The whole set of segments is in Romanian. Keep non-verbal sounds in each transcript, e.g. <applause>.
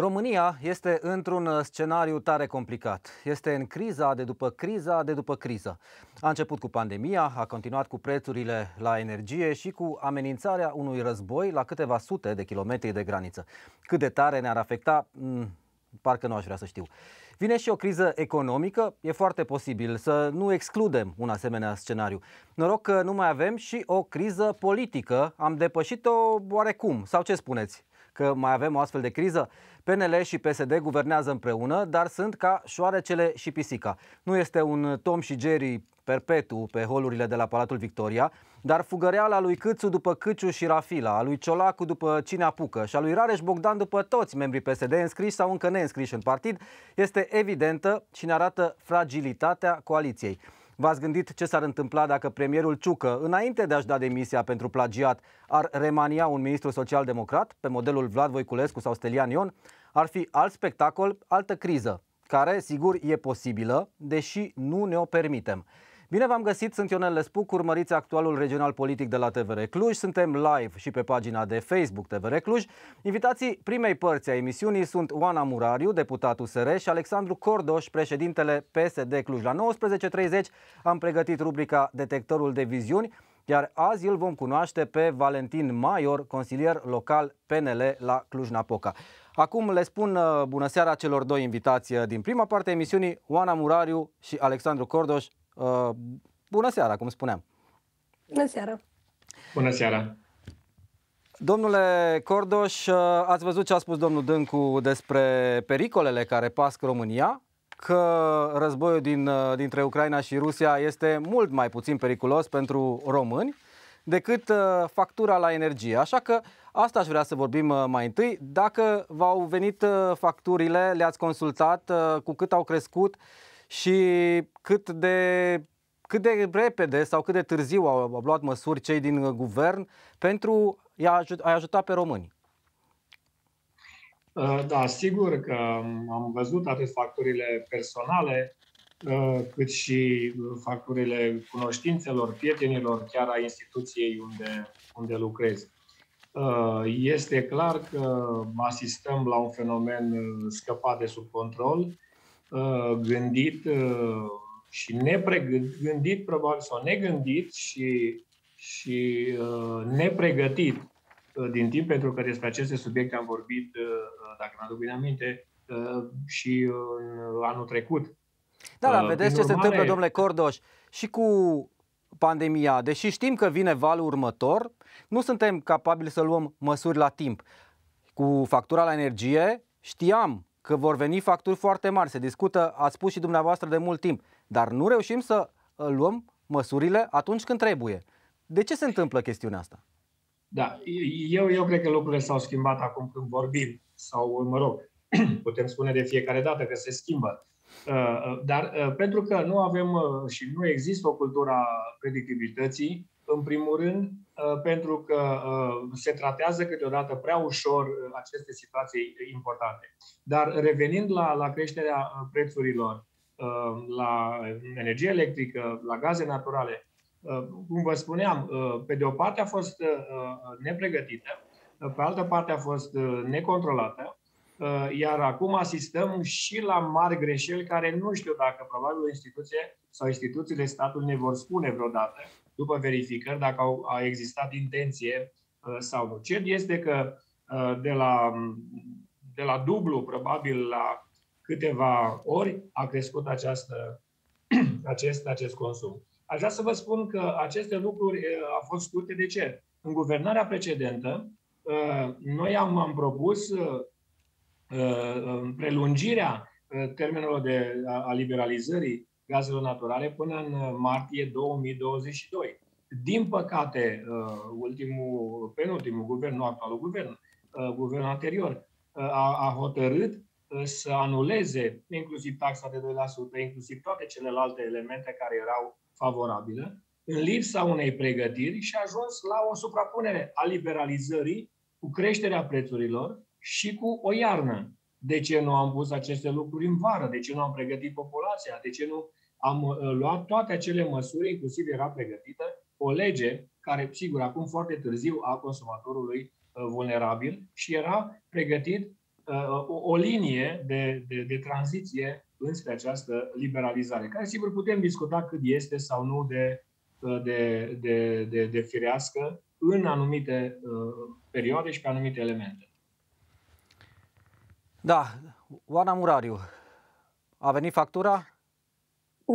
România este într-un scenariu tare complicat. Este în criza de după criza de după criză. A început cu pandemia, a continuat cu prețurile la energie și cu amenințarea unui război la câteva sute de kilometri de graniță. Cât de tare ne-ar afecta, mm, parcă nu aș vrea să știu. Vine și o criză economică, e foarte posibil să nu excludem un asemenea scenariu. Noroc că nu mai avem și o criză politică, am depășit-o oarecum, sau ce spuneți? Că mai avem o astfel de criză? PNL și PSD guvernează împreună, dar sunt ca șoarecele și pisica. Nu este un Tom și Jerry perpetu pe holurile de la Palatul Victoria, dar fugăreala lui Câțu după Câciu și Rafila, a lui Ciolacu după cine apucă și a lui Rareș Bogdan după toți membrii PSD înscriși sau încă neînscriși în partid, este evidentă și ne arată fragilitatea coaliției. V-ați gândit ce s-ar întâmpla dacă premierul Ciucă, înainte de a-și da demisia pentru plagiat, ar remania un ministru social-democrat, pe modelul Vlad Voiculescu sau Stelian Ion? Ar fi alt spectacol, altă criză, care, sigur, e posibilă, deși nu ne o permitem. Bine v-am găsit, sunt Ionel Lespuc, urmăriți actualul regional politic de la TVR Cluj. Suntem live și pe pagina de Facebook TVR Cluj. Invitații primei părți a emisiunii sunt Oana Murariu, deputat USR și Alexandru Cordoș, președintele PSD Cluj. La 19.30 am pregătit rubrica Detectorul de viziuni, iar azi îl vom cunoaște pe Valentin Maior, consilier local PNL la Cluj-Napoca. Acum le spun uh, bună seara celor doi invitați uh, din prima parte a emisiunii, Oana Murariu și Alexandru Cordoș. Uh, bună seara, cum spuneam. Bună seara. Bună seara. Domnule Cordoș, uh, ați văzut ce a spus domnul Dâncu despre pericolele care pasc România, că războiul din, uh, dintre Ucraina și Rusia este mult mai puțin periculos pentru români decât factura la energie. Așa că asta aș vrea să vorbim mai întâi. Dacă v-au venit facturile, le-ați consultat, cu cât au crescut și cât de, cât de repede sau cât de târziu au, au luat măsuri cei din guvern pentru a ajuta pe români. Uh, da, sigur că am văzut atât facturile personale, uh, cât și facturile cunoștințelor, prietenilor, chiar a instituției unde, unde lucrez. Uh, este clar că asistăm la un fenomen scăpat de sub control Uh, gândit uh, și nepregândit, probabil, sau negândit și, și uh, nepregătit din timp, pentru că despre aceste subiecte am vorbit, dacă mă aduc bine aminte, și în anul trecut. Da, da, vedeți ce urmare... se întâmplă, domnule Cordoș, și cu pandemia, deși știm că vine valul următor, nu suntem capabili să luăm măsuri la timp. Cu factura la energie știam că vor veni facturi foarte mari. Se discută, ați spus și dumneavoastră de mult timp, dar nu reușim să uh, luăm măsurile atunci când trebuie. De ce se întâmplă chestiunea asta? Da, eu, eu cred că lucrurile s-au schimbat acum când vorbim, sau, mă rog, <clears throat> putem spune de fiecare dată că se schimbă. Uh, uh, dar pentru că nu avem și nu există o cultură a predictibilității, în primul rând, uh, pentru că uh, se tratează câteodată prea ușor uh, aceste situații importante. Dar revenind la, la creșterea prețurilor la energie electrică, la gaze naturale, cum vă spuneam, pe de o parte a fost nepregătită, pe altă parte a fost necontrolată, iar acum asistăm și la mari greșeli care nu știu dacă probabil o instituție sau instituțiile statului ne vor spune vreodată, după verificări, dacă au, a existat intenție uh, sau nu. Cert este că uh, de la, de la dublu, probabil la câteva ori, a crescut această, <clears throat> acest, acest consum. Aș vrea să vă spun că aceste lucruri uh, au fost scurte. De ce? În guvernarea precedentă, noi am, am propus prelungirea termenelor de, a liberalizării gazelor naturale până în martie 2022. Din păcate, uh, ultimul, penultimul guvern, nu actualul guvern, uh, guvernul anterior, uh, a, a hotărât să anuleze inclusiv taxa de 2%, inclusiv toate celelalte elemente care erau favorabile, în lipsa unei pregătiri și a ajuns la o suprapunere a liberalizării cu creșterea prețurilor și cu o iarnă. De ce nu am pus aceste lucruri în vară? De ce nu am pregătit populația? De ce nu am uh, luat toate acele măsuri, inclusiv era pregătită o lege care, sigur, acum foarte târziu a consumatorului uh, vulnerabil și era pregătit o, o linie de, de, de tranziție înspre această liberalizare, care sigur putem discuta cât este sau nu de, de, de, de, de firească în anumite uh, perioade și pe anumite elemente. Da, Oana Murariu, a venit factura?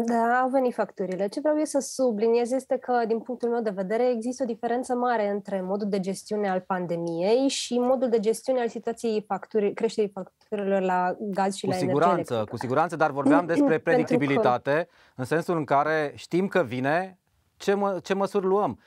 Da, au venit facturile. Ce vreau eu să subliniez este că, din punctul meu de vedere, există o diferență mare între modul de gestiune al pandemiei și modul de gestiune al situației facturi, creșterii facturilor la gaz și cu la siguranță, energie Cu siguranță, dar vorbeam <clears throat> despre predictibilitate, că... în sensul în care știm că vine, ce, mă, ce măsuri luăm?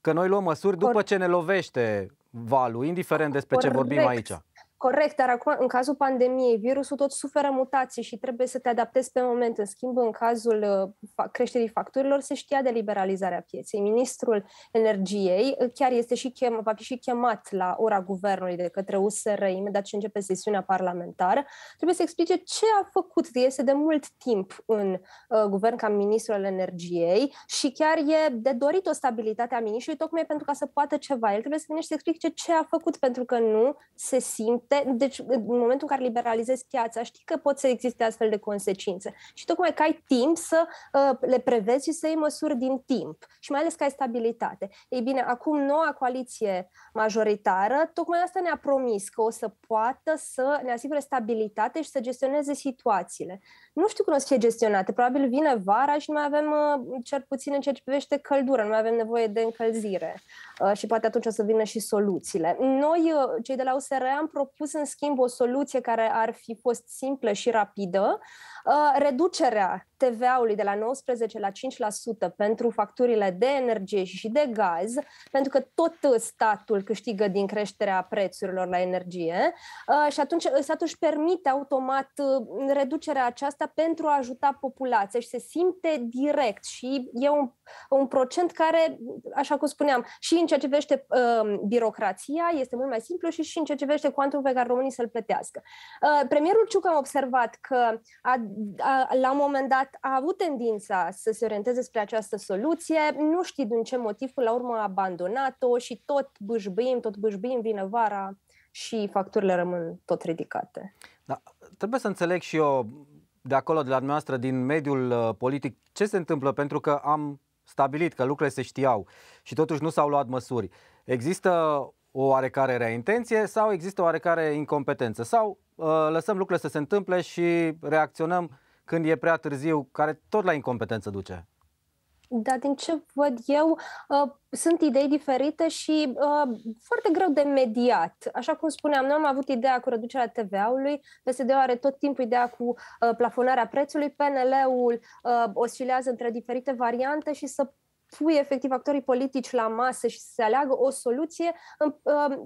Că noi luăm măsuri după ce ne lovește valul, indiferent despre Corect. ce vorbim aici. Corect, dar acum, în cazul pandemiei, virusul tot suferă mutații și trebuie să te adaptezi pe moment. În schimb, în cazul uh, creșterii facturilor, se știa de liberalizarea pieței. Ministrul Energiei uh, chiar este și chem, va fi și chemat la ora guvernului de către USR, imediat ce începe sesiunea parlamentară. Trebuie să explice ce a făcut. Este de mult timp în uh, guvern ca ministrul al energiei și chiar e de dorit o stabilitate a ministrului, tocmai pentru ca să poată ceva. El trebuie să vină și să explice ce a făcut, pentru că nu se simte deci în momentul în care liberalizezi piața, știi că pot să existe astfel de consecințe. Și tocmai că ai timp să uh, le prevezi și să iei măsuri din timp. Și mai ales că ai stabilitate. Ei bine, acum noua coaliție majoritară, tocmai asta ne-a promis, că o să poată să ne asigure stabilitate și să gestioneze situațiile. Nu știu cum o să fie gestionate. Probabil vine vara și nu mai avem, uh, cel puțin în ceea ce privește căldură, nu mai avem nevoie de încălzire. Uh, și poate atunci o să vină și soluțiile. Noi, uh, cei de la USR, am propus în schimb o soluție care ar fi fost simplă și rapidă, uh, reducerea TVA-ului de la 19 la 5% pentru facturile de energie și de gaz, pentru că tot statul câștigă din creșterea prețurilor la energie și atunci statul își permite automat reducerea aceasta pentru a ajuta populația și se simte direct și e un, un procent care, așa cum spuneam, și în ceea ce privește uh, birocrația este mult mai simplu și și în ceea ce privește cuantum pe care românii să-l plătească. Uh, premierul Ciucă am observat că a, a, la un moment dat a avut tendința să se orienteze spre această soluție, nu știi din ce motiv, până la urmă a abandonat-o și tot bâșbâim, tot bâșbâim, vine vara și facturile rămân tot ridicate. Da, trebuie să înțeleg și eu de acolo, de la dumneavoastră, din mediul uh, politic, ce se întâmplă, pentru că am stabilit că lucrurile se știau și totuși nu s-au luat măsuri. Există o oarecare rea intenție sau există o oarecare incompetență? Sau uh, lăsăm lucrurile să se întâmple și reacționăm când e prea târziu, care tot la incompetență duce? Da, din ce văd eu, uh, sunt idei diferite și uh, foarte greu de mediat. Așa cum spuneam, noi am avut ideea cu reducerea TVA-ului, PSD are tot timpul ideea cu uh, plafonarea prețului, PNL-ul uh, oscilează între diferite variante și să pui efectiv actorii politici la masă și să se aleagă o soluție, uh,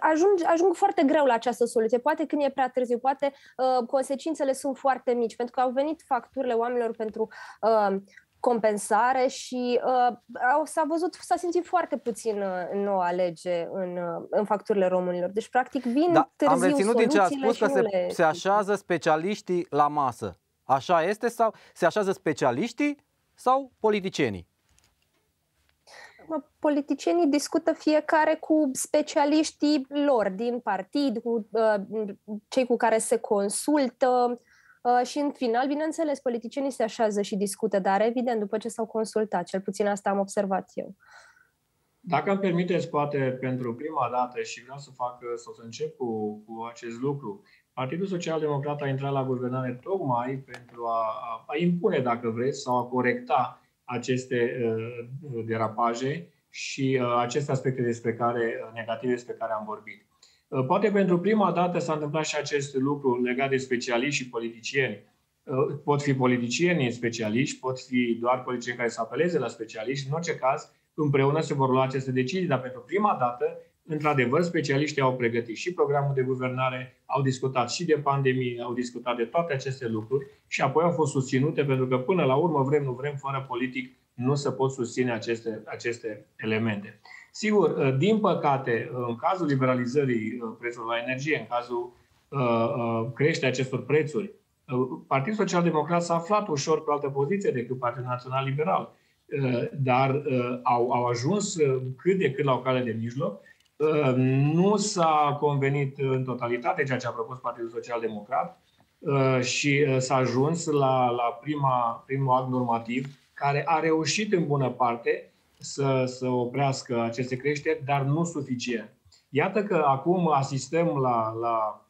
ajung, ajung foarte greu la această soluție. Poate când e prea târziu, poate uh, consecințele sunt foarte mici, pentru că au venit facturile oamenilor pentru uh, compensare și uh, s-a văzut, s-a simțit foarte puțin uh, în noua lege în, uh, în facturile românilor. Deci, practic, vin da, târziu Am reținut din ce a spus că se, le... se așează specialiștii la masă. Așa este sau se așează specialiștii sau politicienii? Politicienii discută fiecare cu specialiștii lor din partid, cu uh, cei cu care se consultă, Uh, și în final, bineînțeles, politicienii se așează și discută, dar evident, după ce s-au consultat, cel puțin asta am observat eu. Dacă îmi permiteți, poate pentru prima dată și vreau să fac, sau să încep cu, cu acest lucru, Partidul Social Democrat a intrat la guvernare tocmai pentru a, a impune, dacă vreți, sau a corecta aceste uh, derapaje și uh, aceste aspecte despre care, uh, negative despre care am vorbit. Uh, poate pentru prima dată s-a întâmplat și acest lucru legat de specialiști și politicieni. Uh, pot fi politicieni specialiști, pot fi doar politicieni care să apeleze la specialiști. În orice caz, împreună se vor lua aceste decizii, dar pentru prima dată, într-adevăr, specialiștii au pregătit și programul de guvernare, au discutat și de pandemie, au discutat de toate aceste lucruri și apoi au fost susținute pentru că până la urmă, vrem, nu vrem, fără politic, nu se pot susține aceste, aceste elemente. Sigur, uh, din păcate, uh, în cazul liberalizării uh, prețurilor la energie, în cazul creșterii acestor prețuri, Partidul Social Democrat s-a aflat ușor pe altă poziție decât Partidul Național Liberal, dar au, au ajuns cât de cât la o cale de mijloc Uh, nu s-a convenit în totalitate ceea ce a propus Partidul Social Democrat uh, și uh, s-a ajuns la, la prima, primul act normativ care a reușit în bună parte să, să oprească aceste creșteri, dar nu suficient. Iată că acum asistăm la, la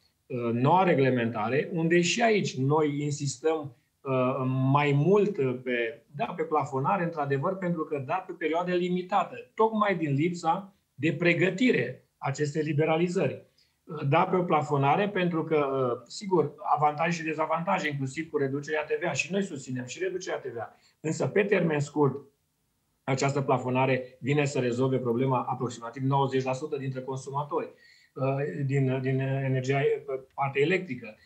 noua reglementare, unde și aici noi insistăm mai mult pe, da, pe plafonare, într-adevăr, pentru că da, pe perioade limitată, tocmai din lipsa de pregătire acestei liberalizări. Da, pe o plafonare, pentru că, sigur, avantaje și dezavantaje, inclusiv cu reducerea TVA, și noi susținem și reducerea TVA. Însă, pe termen scurt, această plafonare vine să rezolve problema aproximativ 90% dintre consumatori din, din energia partea electrică.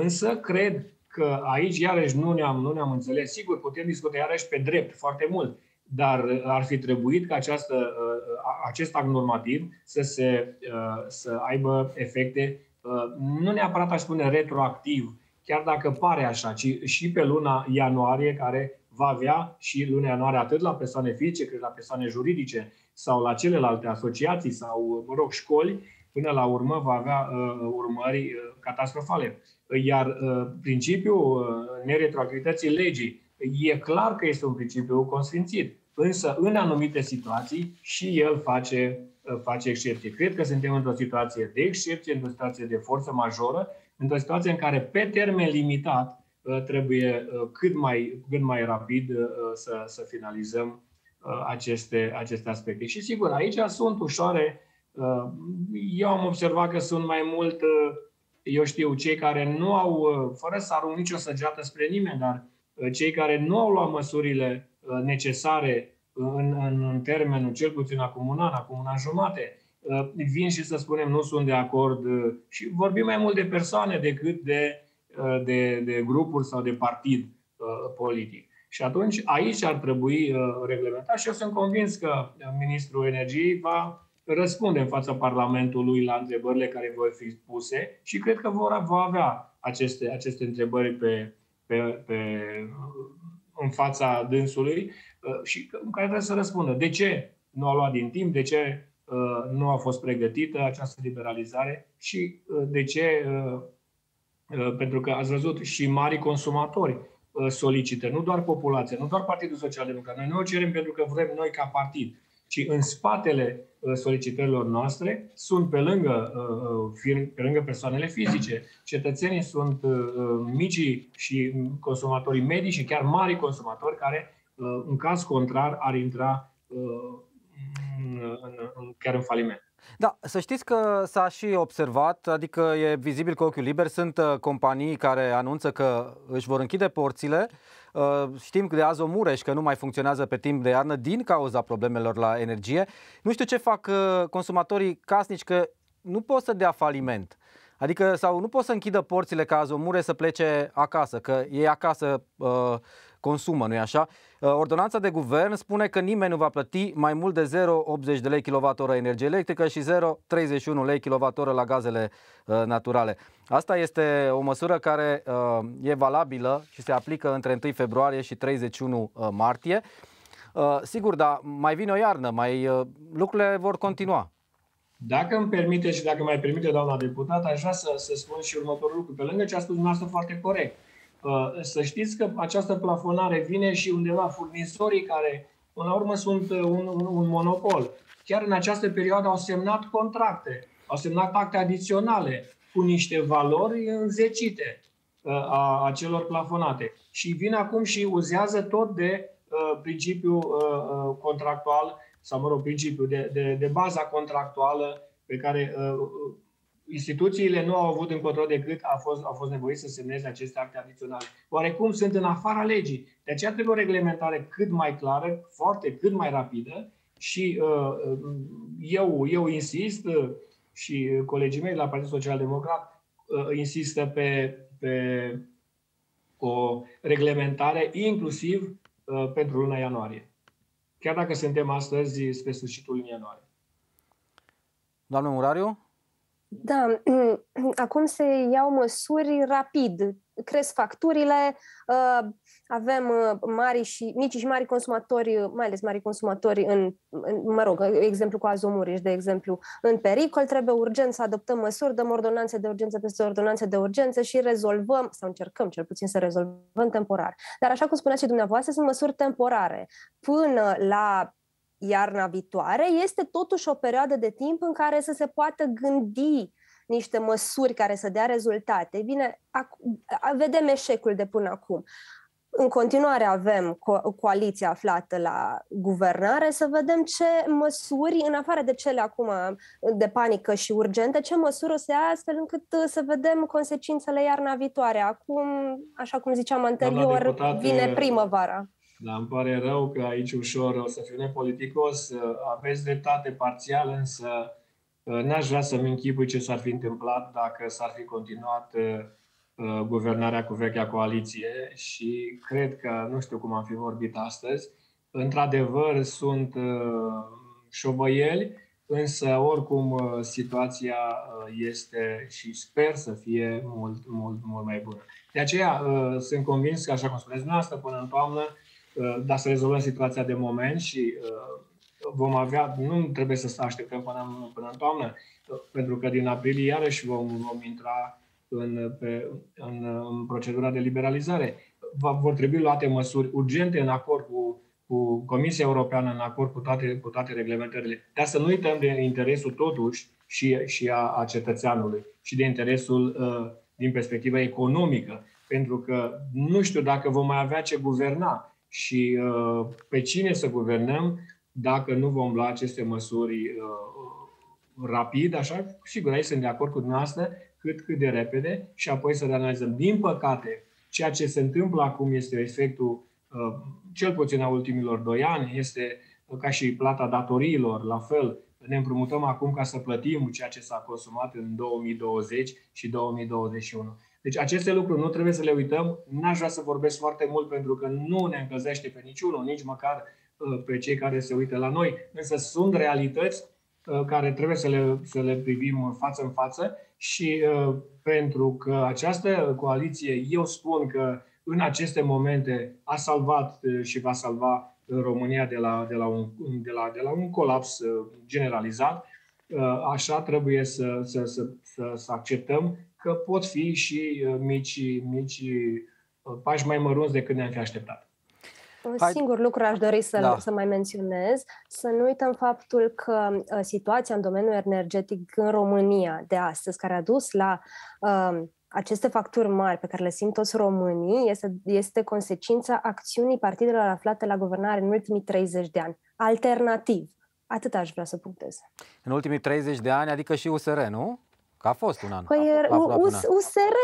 Însă, cred că aici, iarăși, nu ne-am, nu ne-am înțeles. Sigur, putem discuta iarăși pe drept foarte mult, dar ar fi trebuit ca această, uh, acest act normativ să, se, uh, să aibă efecte, uh, nu neapărat aș spune retroactiv, chiar dacă pare așa, ci și pe luna ianuarie, care va avea și luna ianuarie atât la persoane fizice, cât la persoane juridice sau la celelalte asociații sau, mă rog, școli, până la urmă va avea uh, urmări uh, catastrofale. Iar uh, principiul uh, neretroactivității legii e clar că este un principiu consfințit. Însă, în anumite situații, și el face, uh, face excepție. Cred că suntem într-o situație de excepție, într-o situație de forță majoră, într-o situație în care, pe termen limitat, uh, trebuie uh, cât mai, cât mai rapid să, să finalizăm aceste, aceste aspecte. Și sigur, aici sunt ușoare. Eu am observat că sunt mai mult, eu știu, cei care nu au, fără să arunc nicio săgeată spre nimeni, dar cei care nu au luat măsurile Uh, necesare în, în, în termenul cel puțin acum un an, acum un an jumate, uh, vin și să spunem nu sunt de acord uh, și vorbim mai mult de persoane decât de, de, de grupuri sau de partid politic. Și atunci aici ar trebui reglementat și eu sunt convins că Ministrul Energiei va răspunde în fața Parlamentului la întrebările care vor fi puse și cred că vor, va avea aceste, aceste întrebări pe, pe, pe în fața dânsului uh, și în care trebuie să răspundă. De ce nu a luat din timp? De ce uh, nu a fost pregătită această liberalizare? Și uh, de ce? Pentru că ați văzut și mari consumatori solicită, nu doar populația, nu doar Partidul Social Democrat. Noi nu o cerem pentru că vrem noi ca partid, ci în spatele Uh, solicitărilor noastre sunt pe lângă, uh, uh, pe lângă persoanele fizice. Cetățenii sunt micii și consumatorii medici și chiar mari consumatori care, în caz contrar, ar intra în, în, chiar în faliment. Da, să știți că s-a și observat, adică e vizibil cu ochiul liber, sunt companii care anunță că își vor închide porțile Uh, știm de Azo Mureș că nu mai funcționează pe timp de iarnă din cauza problemelor la energie. Nu știu ce fac uh, consumatorii casnici că nu pot să dea faliment. Adică, sau nu pot să închidă porțile ca Azomure să plece acasă, că ei acasă uh, consumă, nu-i așa? Uh, ordonanța de guvern spune că nimeni nu va plăti mai mult de 0,80 de lei kWh energie electrică și 0,31 lei kWh la gazele uh, naturale. Asta este o măsură care uh, e valabilă și se aplică între 1 februarie și 31 martie. Sigur, dar mai vine o iarnă, mai lucrurile vor continua. Dacă îmi permite și dacă mai permite doamna deputat, aș vrea să, să spun și următorul lucru. Pe lângă ce a spus dumneavoastră foarte corect, Uh, să știți că această plafonare vine și undeva furnizorii care, până la urmă, sunt uh, un, un, un monopol. Chiar în această perioadă au semnat contracte, au semnat acte adiționale cu niște valori înzecite uh, a, a celor plafonate. Și vin acum și uzează tot de uh, principiul uh, contractual, sau mă rog, principiul de, de, de baza contractuală pe care uh, instituțiile nu au avut încotro decât a fost, au fost nevoiți să semneze aceste acte adiționale. Oarecum sunt în afara legii. De aceea trebuie o reglementare cât mai clară, foarte, cât mai rapidă și uh, eu, eu insist uh, și colegii mei la Partidul Social Democrat uh, insistă pe, pe o reglementare inclusiv uh, pentru luna ianuarie. Chiar dacă suntem astăzi spre sfârșitul lunii ianuarie. Doamne Murariu? Da, <clears throat> acum se iau măsuri rapid. cresc facturile, uh, avem uh, mari și mici și mari consumatori, mai ales mari consumatori în, în mă rog, exemplu cu Azomuriș, de exemplu, în pericol, trebuie urgent să adoptăm măsuri, dăm ordonanțe de urgență peste ordonanțe de urgență și rezolvăm, sau încercăm cel puțin să rezolvăm temporar. Dar așa cum spuneați și dumneavoastră, sunt măsuri temporare. Până la iarna viitoare, este totuși o perioadă de timp în care să se poată gândi niște măsuri care să dea rezultate. Bine, vedem eșecul de până acum. În continuare avem co- coaliția aflată la guvernare, să vedem ce măsuri, în afară de cele acum de panică și urgente, ce măsuri o să ia astfel încât să vedem consecințele iarna viitoare. Acum, așa cum ziceam anterior, deputat, vine primăvara. Da, îmi pare rău că aici ușor o să fiu nepoliticos. Aveți dreptate parțial, însă uh, n-aș vrea să-mi închipui ce s-ar fi întâmplat dacă s-ar fi continuat uh, uh, guvernarea cu vechea coaliție și cred că, nu știu cum am fi vorbit astăzi, într-adevăr sunt șovăieli, însă oricum situația este și sper să fie mult, mult, mult mai bună. De aceea sunt convins că, așa cum spuneți dumneavoastră, până în toamnă Uh, dar să rezolvăm situația de moment și uh, vom avea, nu trebuie să așteptăm până, până în toamnă, uh, pentru că din aprilie iarăși vom, vom intra în, pe, în, în procedura de liberalizare. Va, vor trebui luate măsuri urgente în acord cu, cu Comisia Europeană, în acord cu toate, cu toate reglementările. Dar să nu uităm de interesul totuși și, și a, a cetățeanului și de interesul uh, din perspectiva economică. Pentru că nu știu dacă vom mai avea ce guverna și uh, pe cine să guvernăm dacă nu vom lua aceste măsuri uh, rapid, așa, sigur, aici sunt de acord cu dumneavoastră, cât, cât de repede și apoi să le analizăm. Din păcate, ceea ce se întâmplă acum este efectul, uh, cel puțin a ultimilor doi ani, este ca și plata datoriilor, la fel, ne împrumutăm acum ca să plătim ceea ce s-a consumat în 2020 și 2021. Deci aceste lucruri nu trebuie să le uităm. N-aș vrea să vorbesc foarte mult pentru că nu ne încălzește pe niciunul, nici măcar uh, pe cei care se uită la noi. Însă sunt realități uh, care trebuie să le, să le privim față în față și uh, pentru că această coaliție, eu spun că în aceste momente a salvat și va salva România de la, de la, un, de la, de la un colaps generalizat, așa trebuie să, să, să, să, să acceptăm că pot fi și uh, mici, mici uh, pași mai mărunți decât ne-am fi așteptat. Un Hai. singur lucru aș dori să, da. să mai menționez, să nu uităm faptul că uh, situația în domeniul energetic în România de astăzi, care a dus la uh, aceste facturi mari pe care le simt toți românii, este, este consecința acțiunii partidelor aflate la guvernare în ultimii 30 de ani. Alternativ. Atât aș vrea să punctez. În ultimii 30 de ani, adică și USR, nu? Că a fost un an. Păi US, USR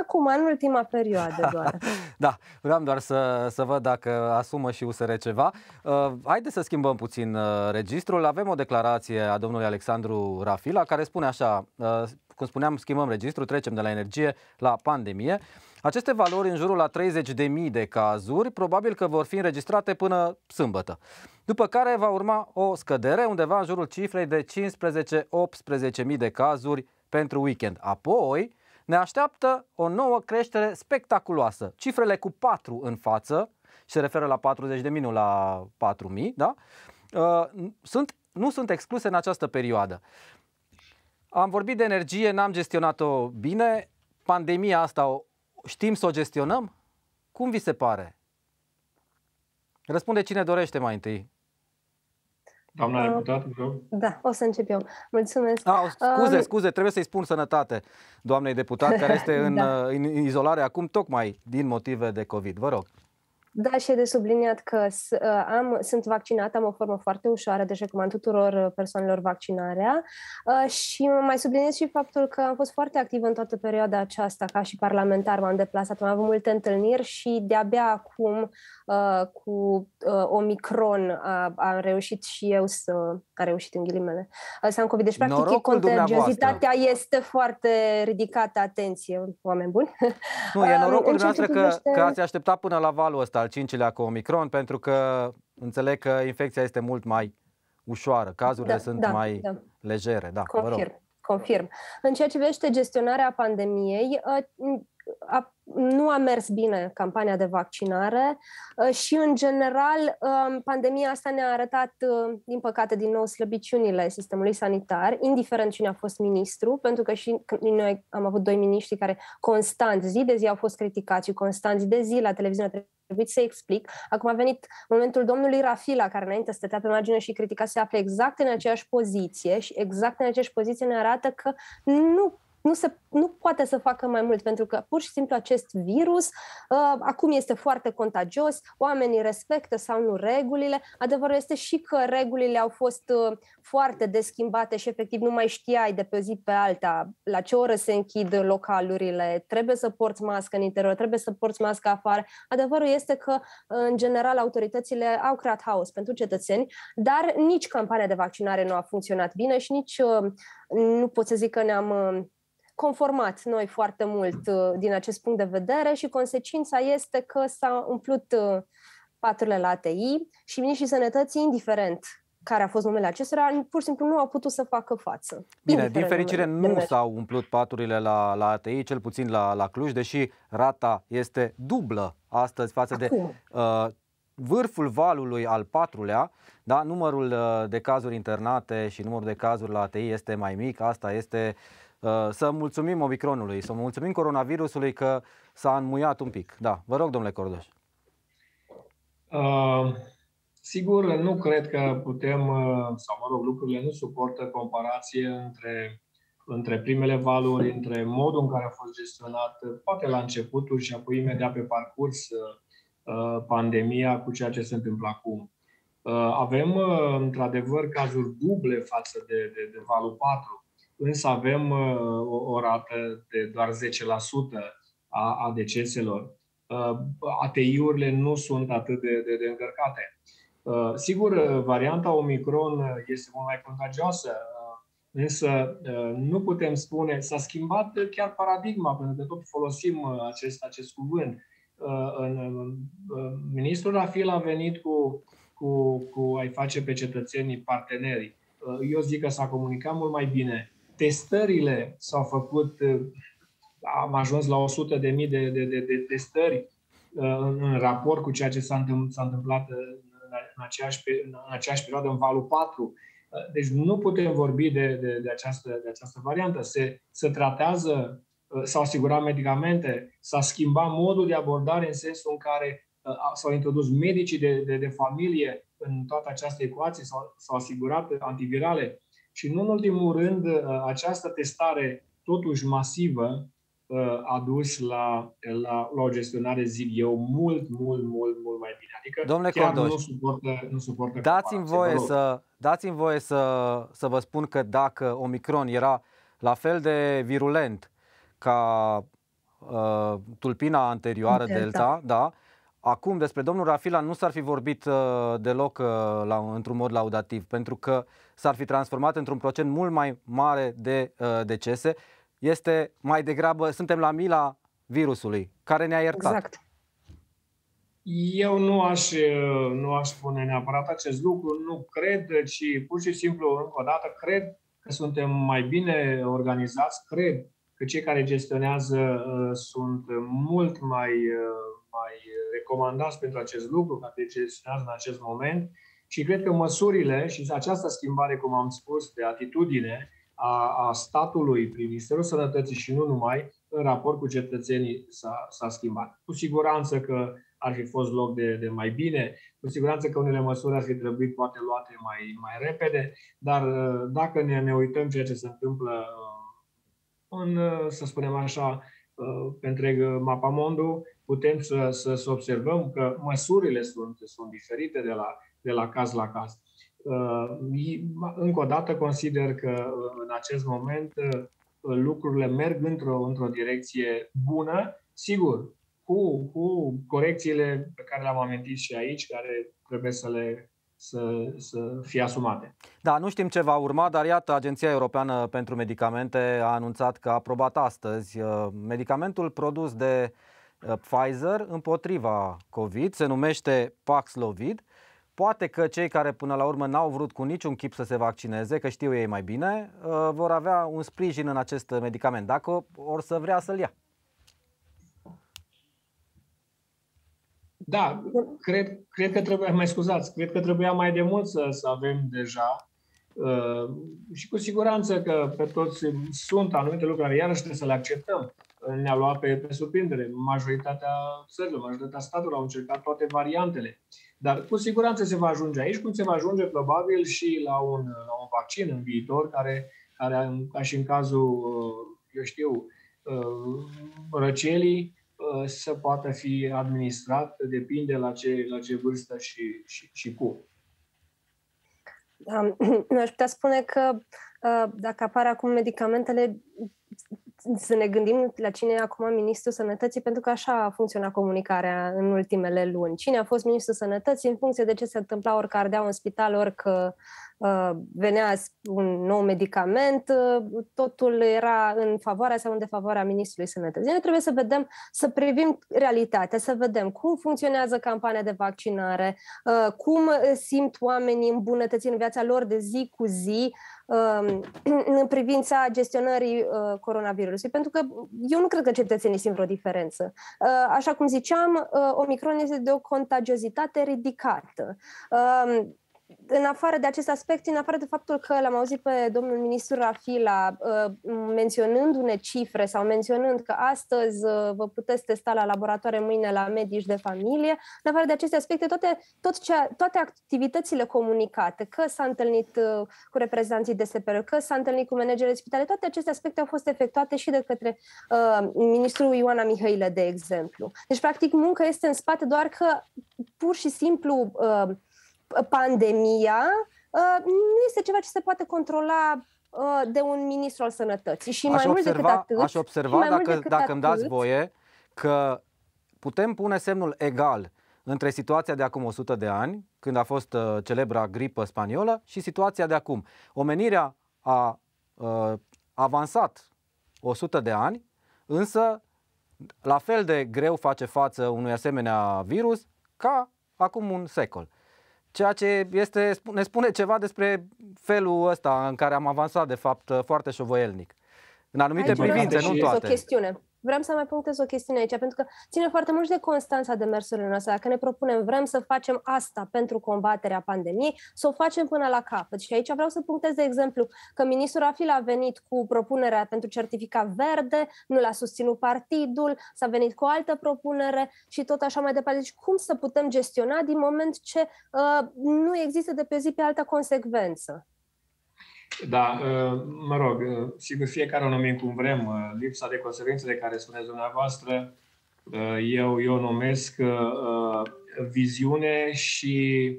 acum, în ultima perioadă doar. <laughs> da, vreau doar să, să văd dacă asumă și USR ceva. Uh, haideți să schimbăm puțin uh, registrul. Avem o declarație a domnului Alexandru Rafila care spune așa, uh, cum spuneam, schimbăm registrul, trecem de la energie la pandemie. Aceste valori în jurul la 30.000 de cazuri probabil că vor fi înregistrate până sâmbătă. După care va urma o scădere undeva în jurul cifrei de 15-18.000 de cazuri pentru weekend. Apoi ne așteaptă o nouă creștere spectaculoasă. Cifrele cu 4 în față, și se referă la 40 de nu la 4.000, da? Uh, sunt, nu sunt excluse în această perioadă. Am vorbit de energie, n-am gestionat-o bine. Pandemia asta o, știm să o gestionăm? Cum vi se pare? Răspunde cine dorește mai întâi. Doamna uh, deputat, Da, o să încep eu. Mulțumesc. Ah, scuze, uh, scuze, trebuie să-i spun sănătate doamnei deputat care este <laughs> în, da. în izolare acum tocmai din motive de COVID. Vă rog. Da, și e de subliniat că uh, am, sunt vaccinată, am o formă foarte ușoară, deci recomand tuturor uh, persoanelor vaccinarea uh, și mai subliniez și faptul că am fost foarte activă în toată perioada aceasta ca și parlamentar, m-am deplasat, am avut multe întâlniri și de-abia acum cu Omicron am reușit și eu să, a reușit în ghilimele, să am COVID. Deci, practic, Norocul contagiozitatea este foarte ridicată, atenție, oameni buni. Nu, e <laughs> norocul dumneavoastră că, că ați așteptat până la valul ăsta al cincilea cu Omicron, pentru că înțeleg că infecția este mult mai ușoară, cazurile da, sunt da, mai da. legere. Da, confirm, confirm. În ceea ce privește gestionarea pandemiei, ă, a, nu a mers bine campania de vaccinare uh, și, în general, um, pandemia asta ne-a arătat, uh, din păcate, din nou slăbiciunile sistemului sanitar, indiferent cine a fost ministru, pentru că și noi am avut doi miniștri care constant, zi de zi, au fost criticați și constant, zi de zi, la televiziune trebuit să explic. Acum a venit momentul domnului Rafila, care înainte stătea pe margine și critica, se află exact în aceeași poziție și exact în aceeași poziție ne arată că nu nu, se, nu poate să facă mai mult, pentru că pur și simplu acest virus uh, acum este foarte contagios, oamenii respectă sau nu regulile. Adevărul este și că regulile au fost uh, foarte deschimbate și efectiv nu mai știai de pe o zi pe alta la ce oră se închid localurile, trebuie să porți mască în interior, trebuie să porți mască afară. Adevărul este că, în general, autoritățile au creat haos pentru cetățeni, dar nici campania de vaccinare nu a funcționat bine și nici uh, nu pot să zic că ne-am uh, conformat noi foarte mult uh, din acest punct de vedere și consecința este că s-a umplut uh, paturile la ATI și miniștrii sănătății, indiferent care a fost numele acestora, pur și simplu nu au putut să facă față. Bine, din fericire nu s-au umplut paturile la, la ATI, cel puțin la, la Cluj, deși rata este dublă astăzi față Acum. de uh, vârful valului al patrulea, da, numărul uh, de cazuri internate și numărul de cazuri la ATI este mai mic, asta este uh, Uh, să mulțumim Omicronului, să mulțumim coronavirusului că s-a înmuiat un pic. Da, vă rog, domnule Cordoș. Uh, sigur, nu cred că putem, uh, sau mă rog, lucrurile nu suportă comparație între, între primele valuri, între modul în care a fost gestionat, poate la începutul și apoi imediat pe parcurs, uh, pandemia cu ceea ce se întâmplă acum. Avem, într-adevăr, cazuri duble față de, de, de valul 4 însă avem uh, o, o rată de doar 10% a, a deceselor. Uh, ATI-urile nu sunt atât de, de, de încărcate. Uh, sigur, varianta Omicron este mult mai contagioasă, însă nu putem spune, s-a schimbat chiar paradigma, pentru că tot folosim acest, acest cuvânt. Ministrul Rafil a venit cu, cu, cu a-i face pe cetățenii parteneri. Eu zic că s-a comunicat mult mai bine testările s-au făcut, uh, am ajuns la 100 de mii de, de, de, de testări uh, în, în raport cu ceea ce s-a întâmplat, s-a întâmplat în, în, aceeași, în aceeași perioadă, în valul 4. Uh, deci nu putem vorbi de, de, de, această, de această variantă. Se, se tratează, s-au asigurat medicamente, s-a schimbat modul de abordare în sensul în care s-au introdus medicii de, de, de familie în toată această ecuație, s-au, s-au asigurat antivirale. Și nu în ultimul rând, uh, această testare totuși masivă uh, a dus la, la, la o gestionare, zic eu, mult, mult, mult, mult mai bine. Adică Domnule chiar Cordoș, nu suportă, nu suportă dați-mi voie, să, dați-mi voie să, să vă spun că dacă Omicron era la fel de virulent ca uh, tulpina anterioară, Delta, Delta da, Acum, despre domnul Rafila nu s-ar fi vorbit uh, deloc uh, la, într-un mod laudativ, pentru că s-ar fi transformat într-un procent mult mai mare de uh, decese. Este mai degrabă, suntem la mila virusului, care ne-a iertat. Exact. Eu nu aș, uh, nu aș spune neapărat acest lucru, nu cred, ci pur și simplu, încă o dată, cred că suntem mai bine organizați, cred că cei care gestionează uh, sunt mult mai uh, mai recomandați pentru acest lucru, care gestionează în acest moment și cred că măsurile și această schimbare, cum am spus, de atitudine a, a statului prin Ministerul Sănătății și nu numai, în raport cu cetățenii s-a, s-a schimbat. Cu siguranță că ar fi fost loc de, de mai bine, cu siguranță că unele măsuri ar fi trebuit poate luate mai, mai repede, dar dacă ne, ne uităm ceea ce se întâmplă în, să spunem așa, pe întreg mapamondul, putem să, să, să observăm că măsurile sunt, sunt diferite de la, de la caz la caz. Uh, încă o dată consider că uh, în acest moment uh, lucrurile merg într-o, într-o direcție bună, sigur, cu, cu corecțiile pe care le-am amintit și aici, care trebuie să le să, să fie asumate. Da, nu știm ce va urma, dar iată, Agenția Europeană pentru Medicamente a anunțat că a aprobat astăzi medicamentul produs de Uh, Pfizer împotriva COVID, se numește Paxlovid. Poate că cei care până la urmă n-au vrut cu niciun chip să se vaccineze, că știu ei mai bine, uh, vor avea un sprijin în acest medicament, dacă or să vrea să-l ia. Da, cred, cred că trebuia, mai scuzați, cred că trebuia mai de mult să, să avem deja uh, și cu siguranță că pe toți sunt anumite lucruri care iarăși trebuie să le acceptăm. Ne-a luat pe, pe surprindere. Majoritatea țărilor, majoritatea statelor au încercat toate variantele. Dar cu siguranță se va ajunge aici, cum se va ajunge probabil și la un, la un vaccin în viitor, care, care ca și în cazul, uh, eu știu, uh, răcelii, Uh, să poată fi administrat, depinde la ce, la ce vârstă și, și, și cum. Da, <clears throat> aș putea spune că uh, dacă apar acum medicamentele, să ne gândim la cine e acum Ministrul Sănătății, pentru că așa a funcționat comunicarea în ultimele luni. Cine a fost Ministrul Sănătății, în funcție de ce se întâmpla, ori că ardea un spital, ori că uh, venea un nou medicament, uh, totul era în favoarea sau în defavoarea Ministrului Sănătății. Noi trebuie să vedem, să privim realitatea, să vedem cum funcționează campania de vaccinare, uh, cum simt oamenii îmbunătățind viața lor de zi cu zi, Um, <clears throat> în privința gestionării uh, coronavirusului, pentru că eu nu cred că cetățenii simt vreo diferență. Uh, așa cum ziceam, uh, Omicron este de o contagiozitate ridicată. Um, în afară de acest aspect, în afară de faptul că l-am auzit pe domnul ministru Rafila uh, menționându-ne cifre sau menționând că astăzi uh, vă puteți testa la laboratoare, mâine la medici de familie, în afară de aceste aspecte, toate, tot cea, toate activitățile comunicate, că s-a întâlnit uh, cu reprezentanții de SPR, că s-a întâlnit cu managerii de spitale, toate aceste aspecte au fost efectuate și de către uh, ministrul Ioana Mihailă, de exemplu. Deci, practic, munca este în spate, doar că pur și simplu uh, pandemia uh, nu este ceva ce se poate controla uh, de un ministru al sănătății. Și aș mai observa, mult decât atât, aș observa dacă, dacă îmi dați voie, că putem pune semnul egal între situația de acum 100 de ani, când a fost uh, celebra gripă spaniolă, și situația de acum. Omenirea a uh, avansat 100 de ani, însă la fel de greu face față unui asemenea virus ca acum un secol ceea ce este, ne spune ceva despre felul ăsta în care am avansat, de fapt, foarte șovoielnic. În anumite Aici privințe, nu toate. O chestiune. Vreau să mai punctez o chestiune aici, pentru că ține foarte mult de constanța demersurilor noastre. Dacă ne propunem, vrem să facem asta pentru combaterea pandemiei, să o facem până la capăt. Și aici vreau să punctez, de exemplu, că ministrul Rafil a venit cu propunerea pentru certificat verde, nu l-a susținut partidul, s-a venit cu o altă propunere și tot așa mai departe. Deci cum să putem gestiona din moment ce uh, nu există de pe zi pe alta consecvență? Da, uh, mă rog, uh, sigur, fiecare o numim cum vrem. Uh, lipsa de consecvențe de care spuneți dumneavoastră, eu, eu numesc viziune și,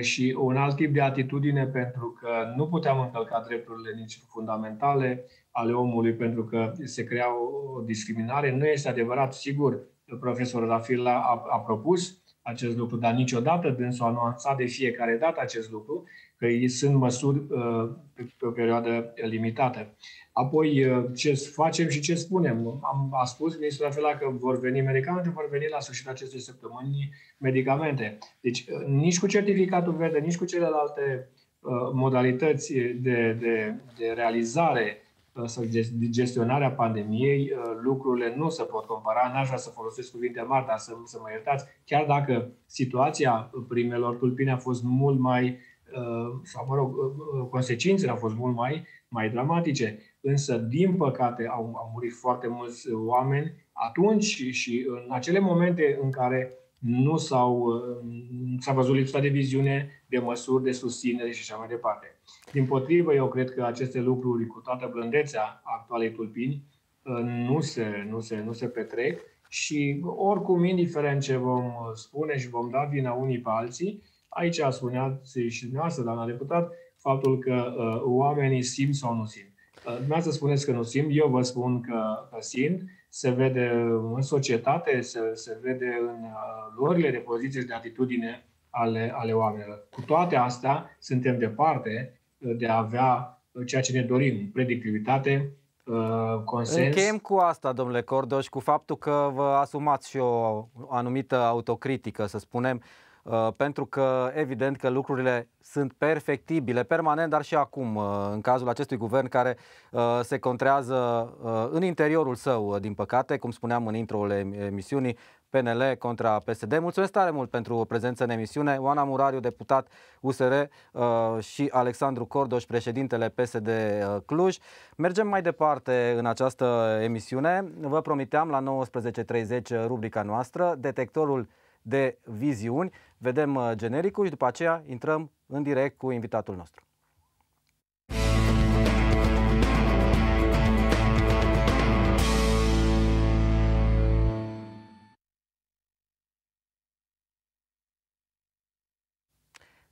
și un alt tip de atitudine pentru că nu puteam încălca drepturile nici fundamentale ale omului pentru că se crea o discriminare. Nu este adevărat, sigur, profesorul Rafila a, a propus acest lucru, dar niciodată dânsul a nuanțat de fiecare dată acest lucru că ei sunt măsuri uh, pe o perioadă limitată. Apoi, uh, ce facem și ce spunem? Am a spus ministrul la fel că vor veni medicamente, vor veni la sfârșitul acestei săptămâni medicamente. Deci, uh, nici cu certificatul verde, nici cu celelalte modalități de, de, de realizare sau de gestionarea pandemiei, lucrurile nu se pot compara. N-aș vrea să folosesc cuvinte mari, dar să, să mă iertați. Chiar dacă situația primelor tulpini a fost mult mai Uh, sau, mă rog, uh, uh, consecințele au fost mult mai, mai dramatice. Însă, din păcate, au, au murit foarte mulți oameni atunci și, și în acele momente în care nu s-au, s-a văzut lipsa de viziune, de măsuri, de susținere și așa mai departe. Din potrivă, eu cred că aceste lucruri, cu toată blândețea actualei tulpini, nu se, nu se, nu se petrec și oricum, indiferent ce vom spune și vom da vina unii pe alții, Aici spuneați și dumneavoastră, doamna deputat, faptul că uh, oamenii simt sau nu simt. Uh, dumneavoastră spuneți că nu simt, eu vă spun că, că simt, se vede în societate, se, se vede în uh, luările de poziție și de atitudine ale, ale oamenilor. Cu toate astea, suntem departe uh, de a avea uh, ceea ce ne dorim, predictivitate, uh, consens. Încheiem cu asta, domnule Cordoș, cu faptul că vă asumați și o anumită autocritică, să spunem, Uh, pentru că evident că lucrurile sunt perfectibile permanent, dar și acum uh, în cazul acestui guvern care uh, se contrează în interiorul său, din păcate, cum spuneam în introul emisiunii, PNL contra PSD. Mulțumesc tare mult pentru prezență în emisiune. Oana Murariu, deputat USR și Alexandru Cordoș, președintele PSD Cluj. Mergem mai departe în această emisiune. Vă promiteam la 19.30 rubrica noastră, detectorul de viziuni. Vedem uh, genericul și după aceea intrăm în direct cu invitatul nostru.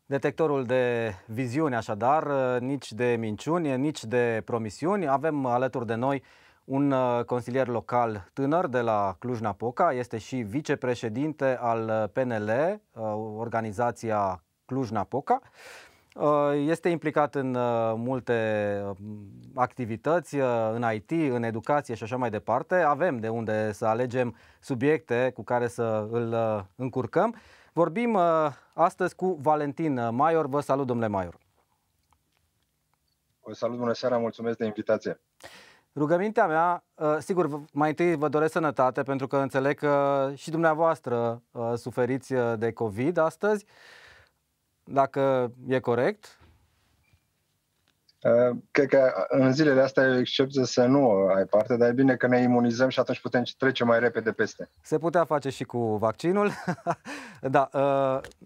Detectorul de viziuni, așadar, uh, nici de minciuni, nici de promisiuni. Avem alături de noi un uh, consilier local tânăr de la Cluj-Napoca, este și vicepreședinte al uh, PNL, uh, organizația Cluj-Napoca. Este implicat în multe activități, în IT, în educație și așa mai departe. Avem de unde să alegem subiecte cu care să îl încurcăm. Vorbim astăzi cu Valentin Maior. Vă salut, domnule Maior. Vă salut, bună seara, mulțumesc de invitație. Rugămintea mea, uh, sigur, mai întâi vă doresc sănătate, pentru că înțeleg că și dumneavoastră uh, suferiți uh, de COVID astăzi, dacă e corect. Cred că în zilele astea e o excepție să nu ai parte, dar e bine că ne imunizăm și atunci putem trece mai repede peste. Se putea face și cu vaccinul. <laughs> da,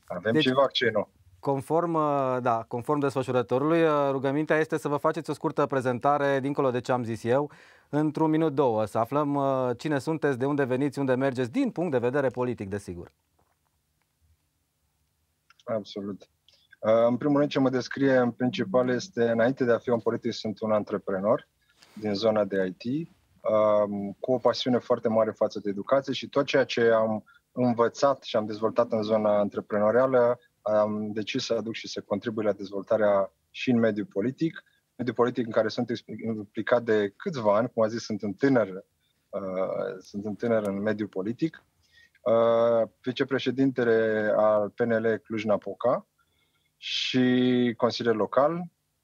Avem deci, și vaccinul. Conform, uh, da, conform desfășurătorului, uh, rugămintea este să vă faceți o scurtă prezentare, dincolo de ce am zis eu, într-un minut, două, să aflăm uh, cine sunteți, de unde veniți, unde mergeți, din punct de vedere politic, desigur. Absolut. În primul rând, ce mă descrie în principal este, înainte de a fi un politic, sunt un antreprenor din zona de IT, um, cu o pasiune foarte mare față de educație și tot ceea ce am învățat și am dezvoltat în zona antreprenorială am decis să aduc și să contribui la dezvoltarea și în mediul politic, mediul politic în care sunt implicat de câțiva ani, cum a zis, sunt în tânăr, uh, sunt în tânăr în mediul politic, uh, vicepreședintele al PNL Cluj-Napoca și consilier local,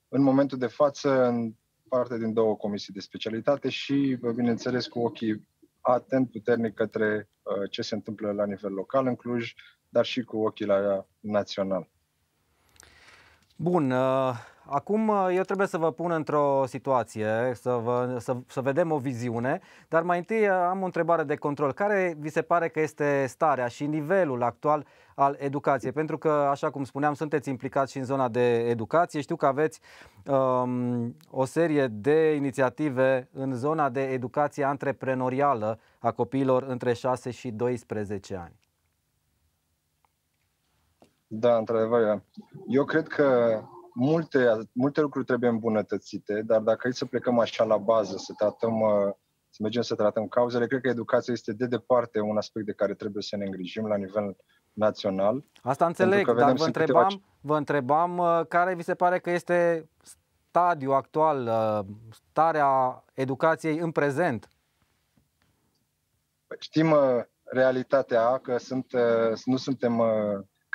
în momentul de față în parte din două comisii de specialitate și, bineînțeles, cu ochii atent puternic către uh, ce se întâmplă la nivel local în Cluj, dar și cu ochii la național. Bun, uh, acum uh, eu trebuie să vă pun într-o situație, să, vă, să, să vedem o viziune, dar mai întâi uh, am o întrebare de control. Care vi se pare că este starea și nivelul actual al educației? Pentru că, așa cum spuneam, sunteți implicați și în zona de educație. Știu că aveți um, o serie de inițiative în zona de educație antreprenorială a copiilor între 6 și 12 ani. Da, într-adevăr. Eu cred că multe, multe lucruri trebuie îmbunătățite, dar dacă e să plecăm așa la bază, să tratăm, uh, să mergem să tratăm cauzele, cred că educația este de departe un aspect de care trebuie să ne îngrijim la nivel național. Asta înțeleg, dar vă întrebam, câteva... vă întrebam uh, care vi se pare că este stadiul actual, uh, starea educației în prezent? Știm realitatea că sunt, nu suntem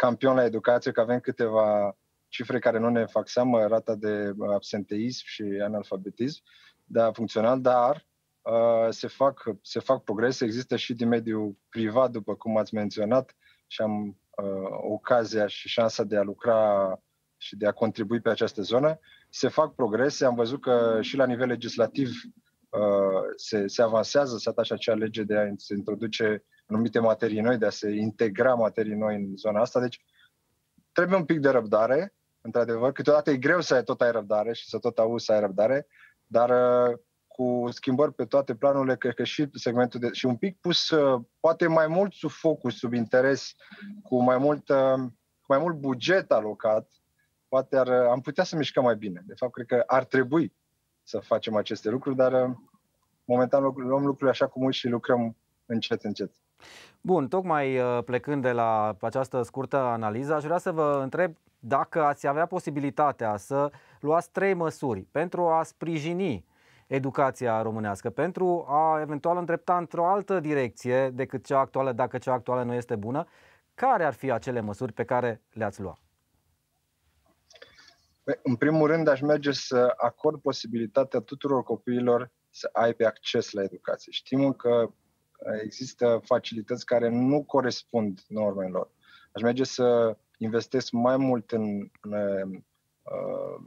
campion la educație, că avem câteva cifre care nu ne fac seamă, rata de absenteism și analfabetism, da, funcțional, dar uh, se, fac, se fac progrese, există și din mediul privat, după cum ați menționat, și am uh, ocazia și șansa de a lucra și de a contribui pe această zonă. Se fac progrese, am văzut că și la nivel legislativ uh, se, se avansează, se atașă acea lege de a se introduce anumite materii noi, de a se integra materii noi în zona asta. Deci trebuie un pic de răbdare, într-adevăr. Câteodată e greu să ai tot ai răbdare și să tot auzi să ai răbdare, dar uh, cu schimbări pe toate planurile, cred că și segmentul de, și un pic pus uh, poate mai mult sub focus, sub interes, cu mai mult, uh, cu mai mult buget alocat, poate ar, am putea să mișcăm mai bine. De fapt, cred că ar trebui să facem aceste lucruri, dar momentan luăm lucrurile așa cum și lucrăm încet, încet. Bun, tocmai uh, plecând de la această scurtă analiză, aș vrea să vă întreb dacă ați avea posibilitatea să luați trei măsuri pentru a sprijini educația românească, pentru a eventual îndrepta într-o altă direcție decât cea actuală, dacă cea actuală nu este bună, care ar fi acele măsuri pe care le-ați luat? În primul rând, aș merge să acord posibilitatea tuturor copiilor să aibă acces la educație. Știm că există facilități care nu corespund normelor. Aș merge să investesc mai mult în, în uh,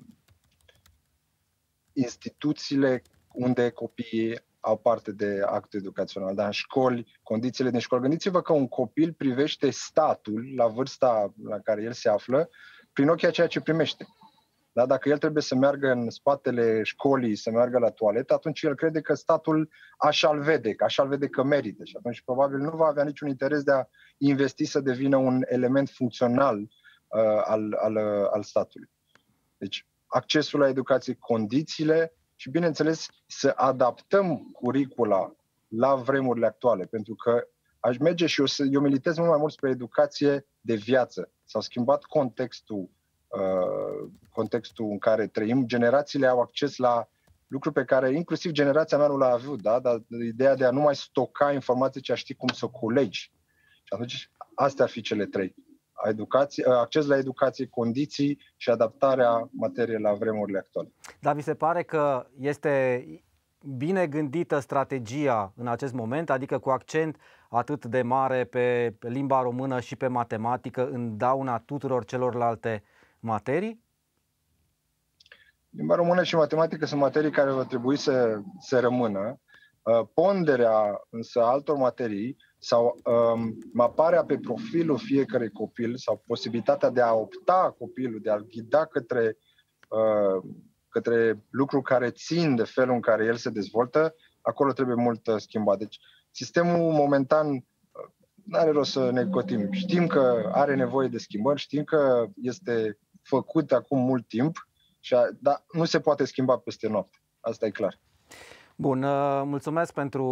instituțiile unde copiii au parte de act educațional, dar în școli, condițiile din școli. Gândiți-vă că un copil privește statul la vârsta la care el se află prin ochii a ceea ce primește. Da? Dacă el trebuie să meargă în spatele școlii, să meargă la toaletă, atunci el crede că statul așa-l vede, că așa-l vede că merită și atunci probabil nu va avea niciun interes de a investi să devină un element funcțional uh, al, al, uh, al statului. Deci, accesul la educație, condițiile și, bineînțeles, să adaptăm curicula la vremurile actuale, pentru că aș merge și eu, să, eu militez mult mai mult spre educație de viață. S-a schimbat contextul Uh, contextul în care trăim, generațiile au acces la lucruri pe care inclusiv generația mea nu l-a avut, da? dar ideea de a nu mai stoca informații, ci a ști cum să culegi. Și atunci astea ar fi cele trei. Educație, uh, acces la educație, condiții și adaptarea materiei la vremurile actuale. Dar vi se pare că este bine gândită strategia în acest moment, adică cu accent atât de mare pe limba română și pe matematică în dauna tuturor celorlalte materii? Limba română și matematică sunt materii care vor trebui să, să rămână. Uh, ponderea însă altor materii sau um, maparea pe profilul fiecărui copil sau posibilitatea de a opta copilul, de a-l ghida către, uh, către lucruri care țin de felul în care el se dezvoltă, acolo trebuie mult uh, schimbat. Deci sistemul momentan uh, nu are rost să ne cotim. Știm că are nevoie de schimbări, știm că este făcut acum mult timp, și a, dar nu se poate schimba peste noapte. Asta e clar. Bun, uh, mulțumesc pentru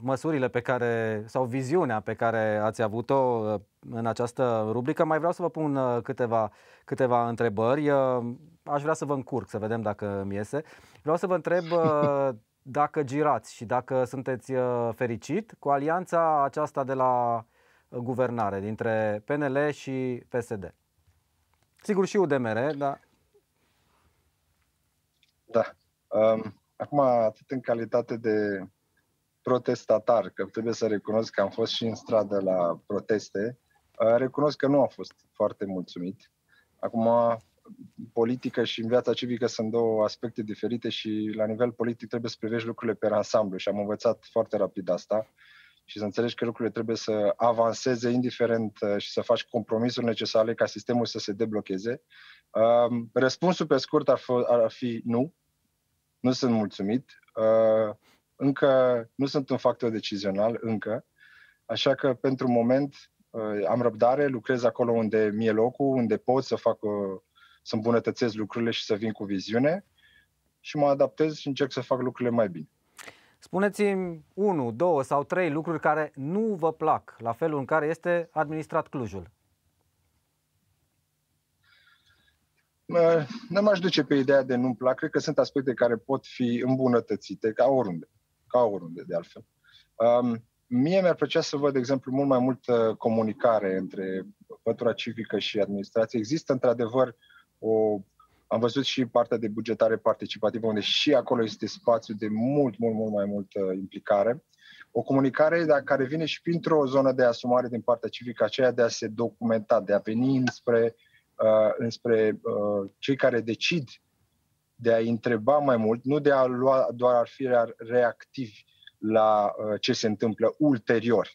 măsurile pe care, sau viziunea pe care ați avut-o uh, în această rubrică. Mai vreau să vă pun uh, câteva, câteva întrebări. Aș vrea să vă încurc, să vedem dacă mi iese. Vreau să vă întreb <laughs> dacă girați și dacă sunteți fericit cu alianța aceasta de la guvernare dintre PNL și PSD. Sigur și UDMR, da. Da. Um, acum, atât în calitate de protestatar, că trebuie să recunosc că am fost și în stradă la proteste, uh, recunosc că nu am fost foarte mulțumit. Acum, politică și în viața civică sunt două aspecte diferite și la nivel politic trebuie să privești lucrurile pe ansamblu și am învățat foarte rapid asta și să înțelegi că lucrurile trebuie să avanseze indiferent uh, și să faci compromisuri necesare ca sistemul să se deblocheze. Um, răspunsul pe scurt ar fi, ar fi nu. Nu sunt mulțumit. Uh, încă nu sunt un factor decizional, încă. Așa că, pentru moment, uh, am răbdare, lucrez acolo unde mi-e locul, unde pot să fac, să îmbunătățesc lucrurile și să vin cu viziune și mă adaptez și încerc să fac lucrurile mai bine. Spuneți-mi unu, două sau trei lucruri care nu vă plac la felul în care este administrat Clujul. Nu m-aș duce pe ideea de nu-mi plac. Cred că sunt aspecte care pot fi îmbunătățite, ca oriunde. Ca oriunde, de altfel. Um, mie mi-ar plăcea să văd, de exemplu, mult mai multă comunicare între pătura civică și administrație. Există, într-adevăr, o am văzut și partea de bugetare participativă, unde și acolo este spațiu de mult, mult, mult mai multă implicare. O comunicare dar, care vine și printr-o zonă de asumare din partea civică, aceea de a se documenta, de a veni înspre, uh, înspre uh, cei care decid, de a întreba mai mult, nu de a lua doar ar fi reactivi la uh, ce se întâmplă ulterior.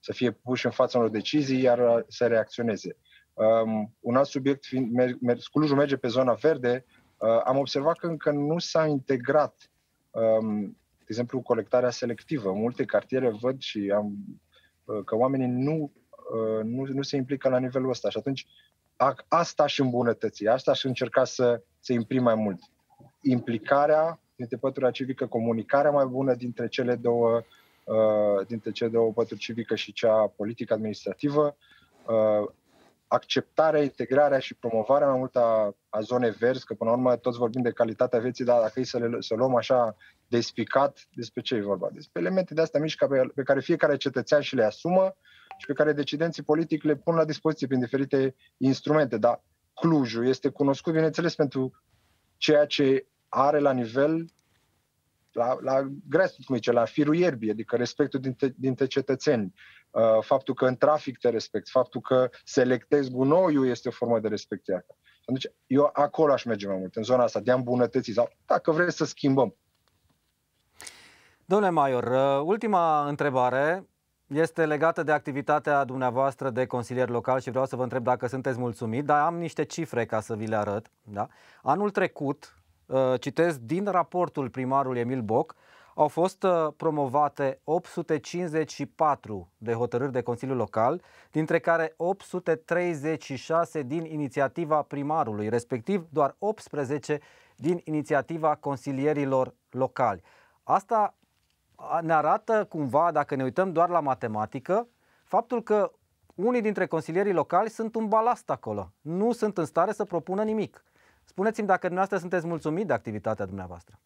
Să fie puși în fața unor decizii, iar uh, să reacționeze. Um, un alt subiect, fiind, mer- mer- Clujul merge pe zona verde, uh, am observat că încă nu s-a integrat, um, de exemplu, colectarea selectivă. Multe cartiere văd și am, uh, că oamenii nu, uh, nu, nu se implică la nivelul ăsta și atunci a, asta și îmbunătăți, asta și încerca să se imprim mai mult. Implicarea dintre pătura civică, comunicarea mai bună dintre cele două, uh, dintre cele două pături civică și cea politică administrativă, uh, acceptarea, integrarea și promovarea mai mult a, a zonei verzi, că până la urmă toți vorbim de calitatea vieții, dar dacă e să, le, să luăm așa despicat, despre ce e vorba? Despre elemente de astea mici pe, pe care fiecare cetățean și le asumă și pe care decidenții politici le pun la dispoziție prin diferite instrumente. Dar Clujul este cunoscut, bineînțeles, pentru ceea ce are la nivel la, la grassroots, cum zice, la firul ierbii, adică respectul dintre, dintre cetățeni, uh, faptul că în trafic te respect, faptul că selectezi gunoiul este o formă de respect. Atunci, eu acolo aș merge mai mult, în zona asta, de a îmbunătăți sau dacă vreți să schimbăm. Domnule Maior, uh, ultima întrebare este legată de activitatea dumneavoastră de consilier local și vreau să vă întreb dacă sunteți mulțumit, dar am niște cifre ca să vi le arăt. Da? Anul trecut, uh, citesc din raportul primarului Emil Boc, au fost uh, promovate 854 de hotărâri de Consiliu Local, dintre care 836 din inițiativa primarului, respectiv doar 18 din inițiativa consilierilor locali. Asta ne arată cumva, dacă ne uităm doar la matematică, faptul că unii dintre consilierii locali sunt un balast acolo. Nu sunt în stare să propună nimic. Spuneți-mi dacă dumneavoastră sunteți mulțumit de activitatea dumneavoastră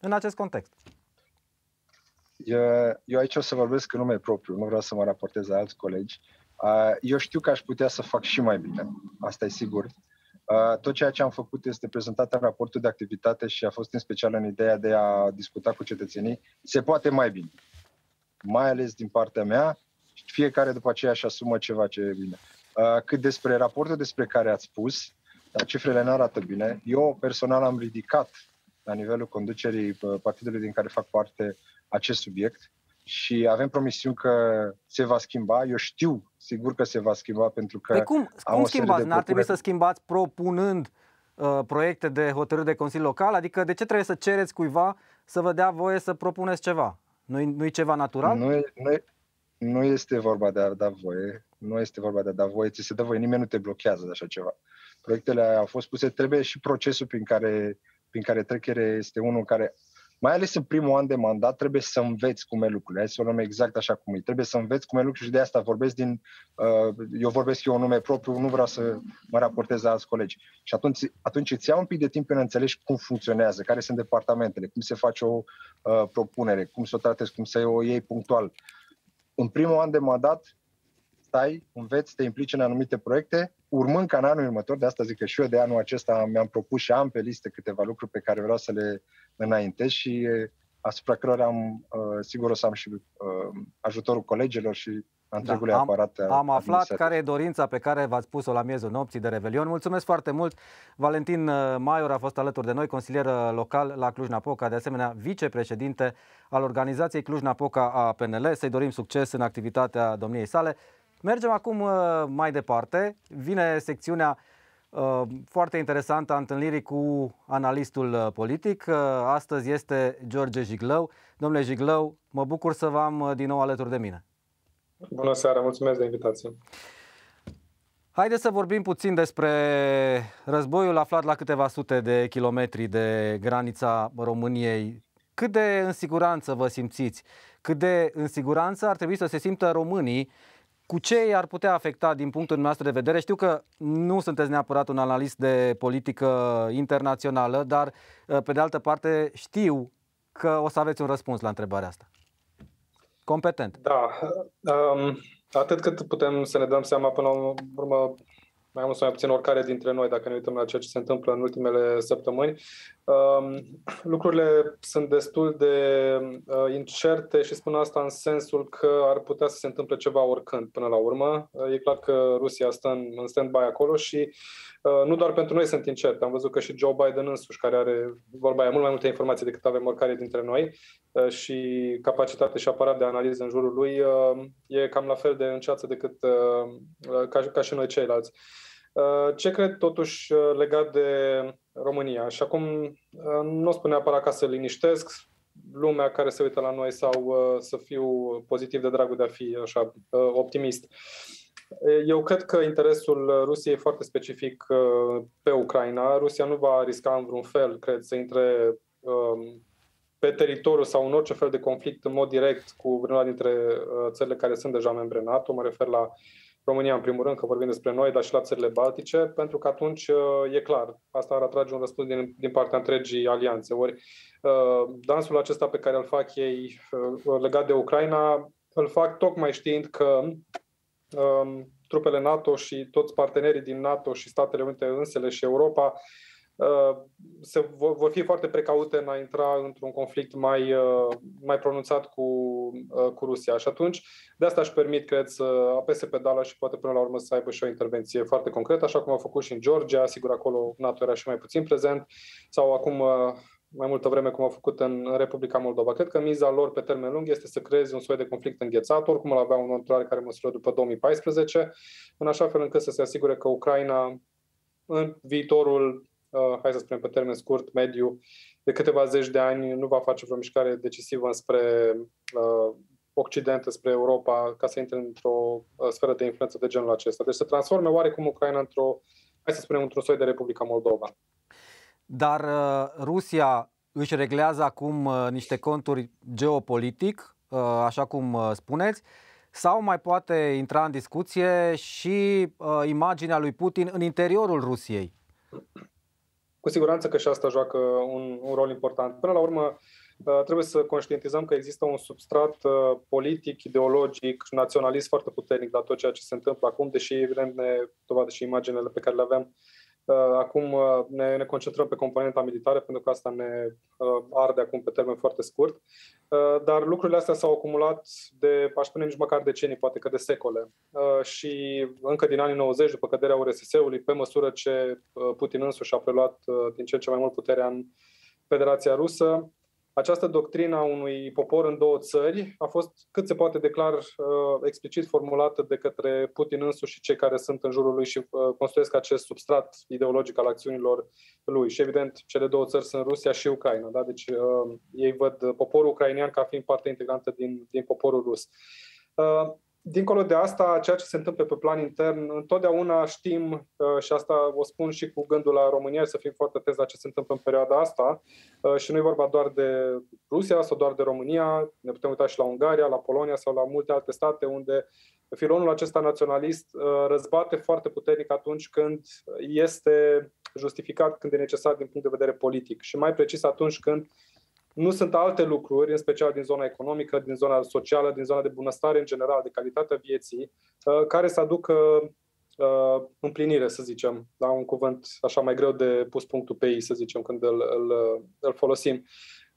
în acest context. Eu aici o să vorbesc în nume propriu, nu vreau să mă raportez la alți colegi. Eu știu că aș putea să fac și mai bine, asta e sigur. Tot ceea ce am făcut este prezentat în raportul de activitate și a fost în special în ideea de a discuta cu cetățenii. Se poate mai bine, mai ales din partea mea. Fiecare după aceea își asumă ceva ce e bine. Cât despre raportul despre care ați spus, dar cifrele nu arată bine. Eu personal am ridicat la nivelul conducerii partidului din care fac parte acest subiect și avem promisiuni că se va schimba. Eu știu sigur că se va schimba pentru că... De cum, cum schimbați? N-ar trebui să schimbați propunând uh, proiecte de hotărâri de Consiliu Local? Adică de ce trebuie să cereți cuiva să vă dea voie să propuneți ceva? Nu-i, nu-i ceva natural? Nu, e, nu, e, nu este vorba de a da voie. Nu este vorba de a da voie. Ți se dă voie. Nimeni nu te blochează de așa ceva. Proiectele au fost puse. Trebuie și procesul prin care, prin care trecere este unul care mai ales în primul an de mandat, trebuie să înveți cum e lucrurile. Hai să o luăm exact așa cum e. Trebuie să înveți cum e lucrurile și de asta vorbesc din... Uh, eu vorbesc eu un nume propriu, nu vreau să mă raportez la alți colegi. Și atunci, atunci îți iau un pic de timp până înțelegi cum funcționează, care sunt departamentele, cum se face o uh, propunere, cum să o tratezi, cum să o iei punctual. În primul an de mandat, stai, înveți, te implici în anumite proiecte, urmând ca în anul următor, de asta zic că și eu de anul acesta mi-am propus și am pe listă câteva lucruri pe care vreau să le înaintez și asupra cărora am, sigur o să am și ajutorul colegilor și a întregului da, am, aparat. Am aflat care e dorința pe care v-ați pus-o la miezul nopții de Revelion. Mulțumesc foarte mult! Valentin Maior a fost alături de noi, consilier local la Cluj-Napoca, de asemenea vicepreședinte al organizației Cluj-Napoca a PNL. Să-i dorim succes în activitatea domniei sale. Mergem acum uh, mai departe. Vine secțiunea uh, foarte interesantă a întâlnirii cu analistul uh, politic. Astăzi este George Jiglău. Domnule Jiglău, mă bucur să vă am din nou alături de mine. Bună seara, mulțumesc de invitație. Haideți să vorbim puțin despre războiul aflat la câteva sute de kilometri de granița României. Cât de în siguranță vă simțiți? Cât de în siguranță ar trebui să se simtă românii cu ce i-ar putea afecta din punctul nostru de vedere? Știu că nu sunteți neapărat un analist de politică internațională, dar uh, pe de altă parte știu că o să aveți un răspuns la întrebarea asta. Competent. Da. Um, atât cât putem să ne dăm seama până la urmă mai mult sau mai puțin oricare dintre noi, dacă ne uităm la ceea ce se întâmplă în ultimele săptămâni. Um, lucrurile sunt destul de uh, incerte și spun asta în sensul că ar putea să se întâmple ceva oricând până la urmă. Uh, e clar că Rusia stă în, în stand-by acolo și uh, nu doar pentru noi sunt incerte. Am văzut că și Joe Biden însuși, care are vorba aia, mult mai multe informații decât avem oricare dintre noi și capacitate și aparat de analiză în jurul lui, e cam la fel de înceață decât ca, ca și noi ceilalți. Uh, ce cred totuși uh, legat de România? Și acum uh, nu o spun neapărat ca să liniștesc lumea care se uită la noi sau să fiu pozitiv de dragul de a fi așa optimist. Eu cred că interesul Rusiei e foarte specific pe Ucraina. Rusia nu va risca în vreun fel, cred, să intre um, pe teritoriu sau în orice fel de conflict în mod direct cu vreuna dintre țările care sunt deja membre NATO. Mă refer la România, în primul rând, că vorbim despre noi, dar și la țările baltice, pentru că atunci uh, e clar, asta ar atrage un răspuns din, din partea întregii alianțe. Ori uh, dansul acesta pe care îl fac ei uh, legat de Ucraina, îl fac tocmai știind că um, trupele NATO și toți partenerii din NATO și Statele Unite însele și Europa uh, se vor, vor fi foarte precaute în a intra într-un conflict mai, uh, mai pronunțat cu, uh, cu Rusia. Și atunci, de asta își permit, cred, să apese pedala și poate până la urmă să aibă și o intervenție foarte concretă, așa cum a făcut și în Georgia, sigur acolo NATO era și mai puțin prezent, sau acum mai multă vreme cum au făcut în Republica Moldova. Cred că miza lor pe termen lung este să creeze un soi de conflict înghețat, oricum îl avea un într care măsură după 2014, în așa fel încât să se asigure că Ucraina în viitorul, uh, hai să spunem pe termen scurt, mediu, de câteva zeci de ani nu va face vreo mișcare decisivă înspre uh, Occident, spre Europa, ca să intre într-o uh, sferă de influență de genul acesta. Deci să transforme oarecum Ucraina într-o, hai să spunem, într-un soi de Republica Moldova. Dar uh, Rusia își reglează acum uh, niște conturi geopolitic, uh, așa cum spuneți, sau mai poate intra în discuție și imaginea lui Putin în interiorul Rusiei? Cu siguranță că și asta joacă un, un rol important. Până la urmă, trebuie să conștientizăm că există un substrat politic, ideologic, naționalist foarte puternic la tot ceea ce se întâmplă acum, deși evident ne dovadă și imaginele pe care le avem Uh, acum uh, ne, ne concentrăm pe componenta militară pentru că asta ne uh, arde acum pe termen foarte scurt. Dar lucrurile astea s-au acumulat de, aș spune, nici măcar decenii, poate că de secole. Și încă din anii 90, după căderea URSS-ului, pe măsură ce Putin însuși a preluat din ce în ce mai mult puterea în Federația Rusă, această doctrină a unui popor în două țări a fost cât se poate declar uh, explicit formulată de către Putin însuși și cei care sunt în jurul lui și uh, construiesc acest substrat ideologic al acțiunilor lui. Și evident, cele două țări sunt Rusia și Ucraina. Da? Deci uh, ei văd poporul ucrainean ca fiind parte integrantă din, din poporul rus. Uh, dincolo de asta, ceea ce se întâmplă pe plan intern, întotdeauna știm, uh, și asta o spun și cu gândul la România, să fim foarte atenți la ce se întâmplă în perioada asta, uh, și nu e vorba doar de Rusia sau doar de România, ne putem uita și la Ungaria, la Polonia sau la multe alte state unde filonul acesta naționalist uh, răzbate foarte puternic atunci când este justificat, când e necesar din punct de vedere politic. Și mai precis atunci când nu sunt alte lucruri, în special din zona economică, din zona socială, din zona de bunăstare în general, de calitatea vieții, uh, care să aducă uh, împlinire, să zicem, la un cuvânt așa mai greu de pus punctul pe ei, să zicem, când îl, îl, îl folosim.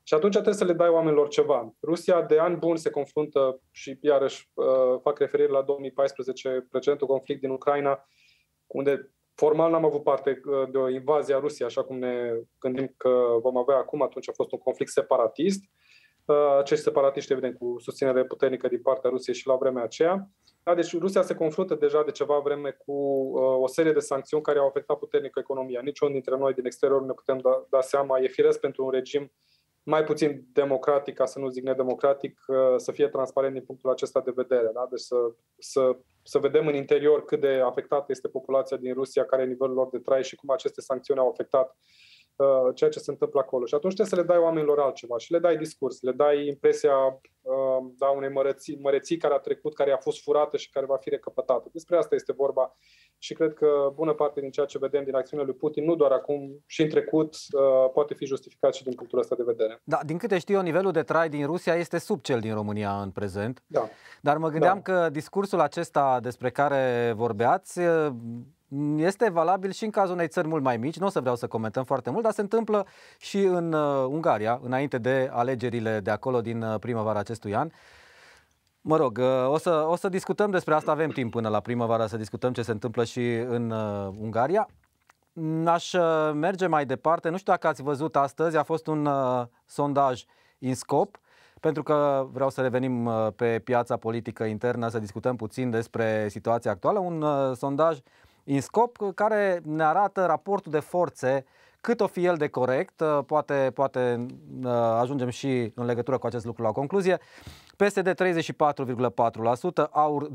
Și atunci trebuie să le dai oamenilor ceva. Rusia de ani buni se confruntă și iarăși uh, fac referire la 2014, precedentul conflict din Ucraina, unde Formal n-am avut parte uh, de o invazie a Rusiei, așa cum ne gândim că vom avea acum. Atunci a fost un conflict separatist. Uh, acești separatiști, evident, cu susținere puternică din partea Rusiei și la vremea aceea. Da, deci Rusia se confruntă deja de ceva vreme cu uh, o serie de sancțiuni care au afectat puternic economia. Niciunul dintre noi din exterior nu ne putem da, da seama. E firesc pentru un regim mai puțin democratic, ca să nu zic nedemocratic, să fie transparent din punctul acesta de vedere. Da? Deci să, să, să vedem în interior cât de afectată este populația din Rusia, care e nivelul lor de trai și cum aceste sancțiuni au afectat uh, ceea ce se întâmplă acolo. Și atunci trebuie să le dai oamenilor altceva și le dai discurs, le dai impresia uh, da, unei măreții, măreții care a trecut, care a fost furată și care va fi recăpătată. Despre asta este vorba și cred că bună parte din ceea ce vedem din acțiunile lui Putin, nu doar acum, și în trecut, uh, poate fi justificat și din punctul ăsta de vedere. Da, din câte știu eu, nivelul de trai din Rusia este sub cel din România în prezent. Da. Dar mă gândeam da. că discursul acesta despre care vorbeați uh, este valabil și în cazul unei țări mult mai mici, nu o să vreau să comentăm foarte mult, dar se întâmplă și în uh, Ungaria, înainte de alegerile de acolo din primăvara acestui an. Mă rog, uh, o să, o să discutăm despre asta, avem timp până la primăvară să discutăm ce se întâmplă și în uh, Ungaria. Aș uh, merge mai departe, nu știu dacă ați văzut astăzi, a fost un uh, sondaj în scop, pentru că vreau să revenim uh, pe piața politică internă, să discutăm puțin despre situația actuală, un uh, sondaj în scop care ne arată raportul de forțe cât o fi el de corect, uh, poate, poate uh, ajungem și în legătură cu acest lucru la o concluzie. PSD 34,4%, AUR 20,6%,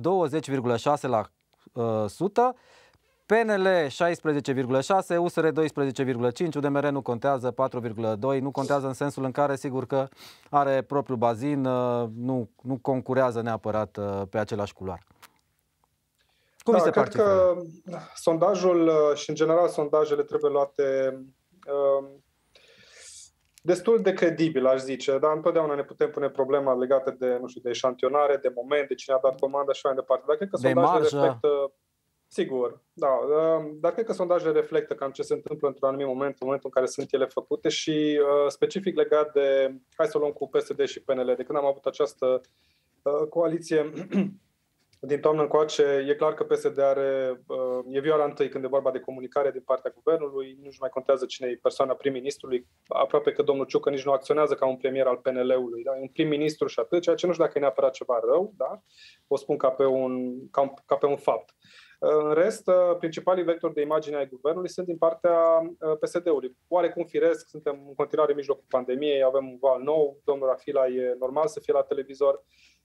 PNL 16,6, USR 12,5, UDMR nu contează 4,2, nu contează în sensul în care sigur că are propriul bazin, uh, nu, nu concurează neapărat pe același culoar. Cum da, se cred că sondajul și în general sondajele trebuie luate destul de credibil, aș zice, dar întotdeauna ne putem pune problema legată de, nu știu, de eșantionare, de moment, de cine a dat comanda și așa mai departe. Dar cred că de sondajele marjă. reflectă, sigur, da, uh, dar cred că sondajele reflectă cam ce se întâmplă într-un anumit moment, în momentul în care sunt ele făcute și uh, specific legat de, hai să o luăm cu PSD și PNL, de când am avut această uh, coaliție <clears throat> din toamnă încoace, e clar că PSD are, uh, e vioara întâi când e vorba de comunicare din partea guvernului, nu-și mai contează cine e persoana prim-ministrului, aproape că domnul Ciucă nici nu acționează ca un premier al PNL-ului, da? e un prim-ministru și atât, ceea ce nu știu dacă e neapărat ceva rău, da? o spun ca pe un, ca, un- ca pe un fapt. Uh, În rest, uh, principalii vectori de imagine ai guvernului sunt din partea uh, PSD-ului. Oarecum firesc, suntem în continuare în mijlocul pandemiei, avem un val nou, domnul Rafila e normal să fie la televizor, Um,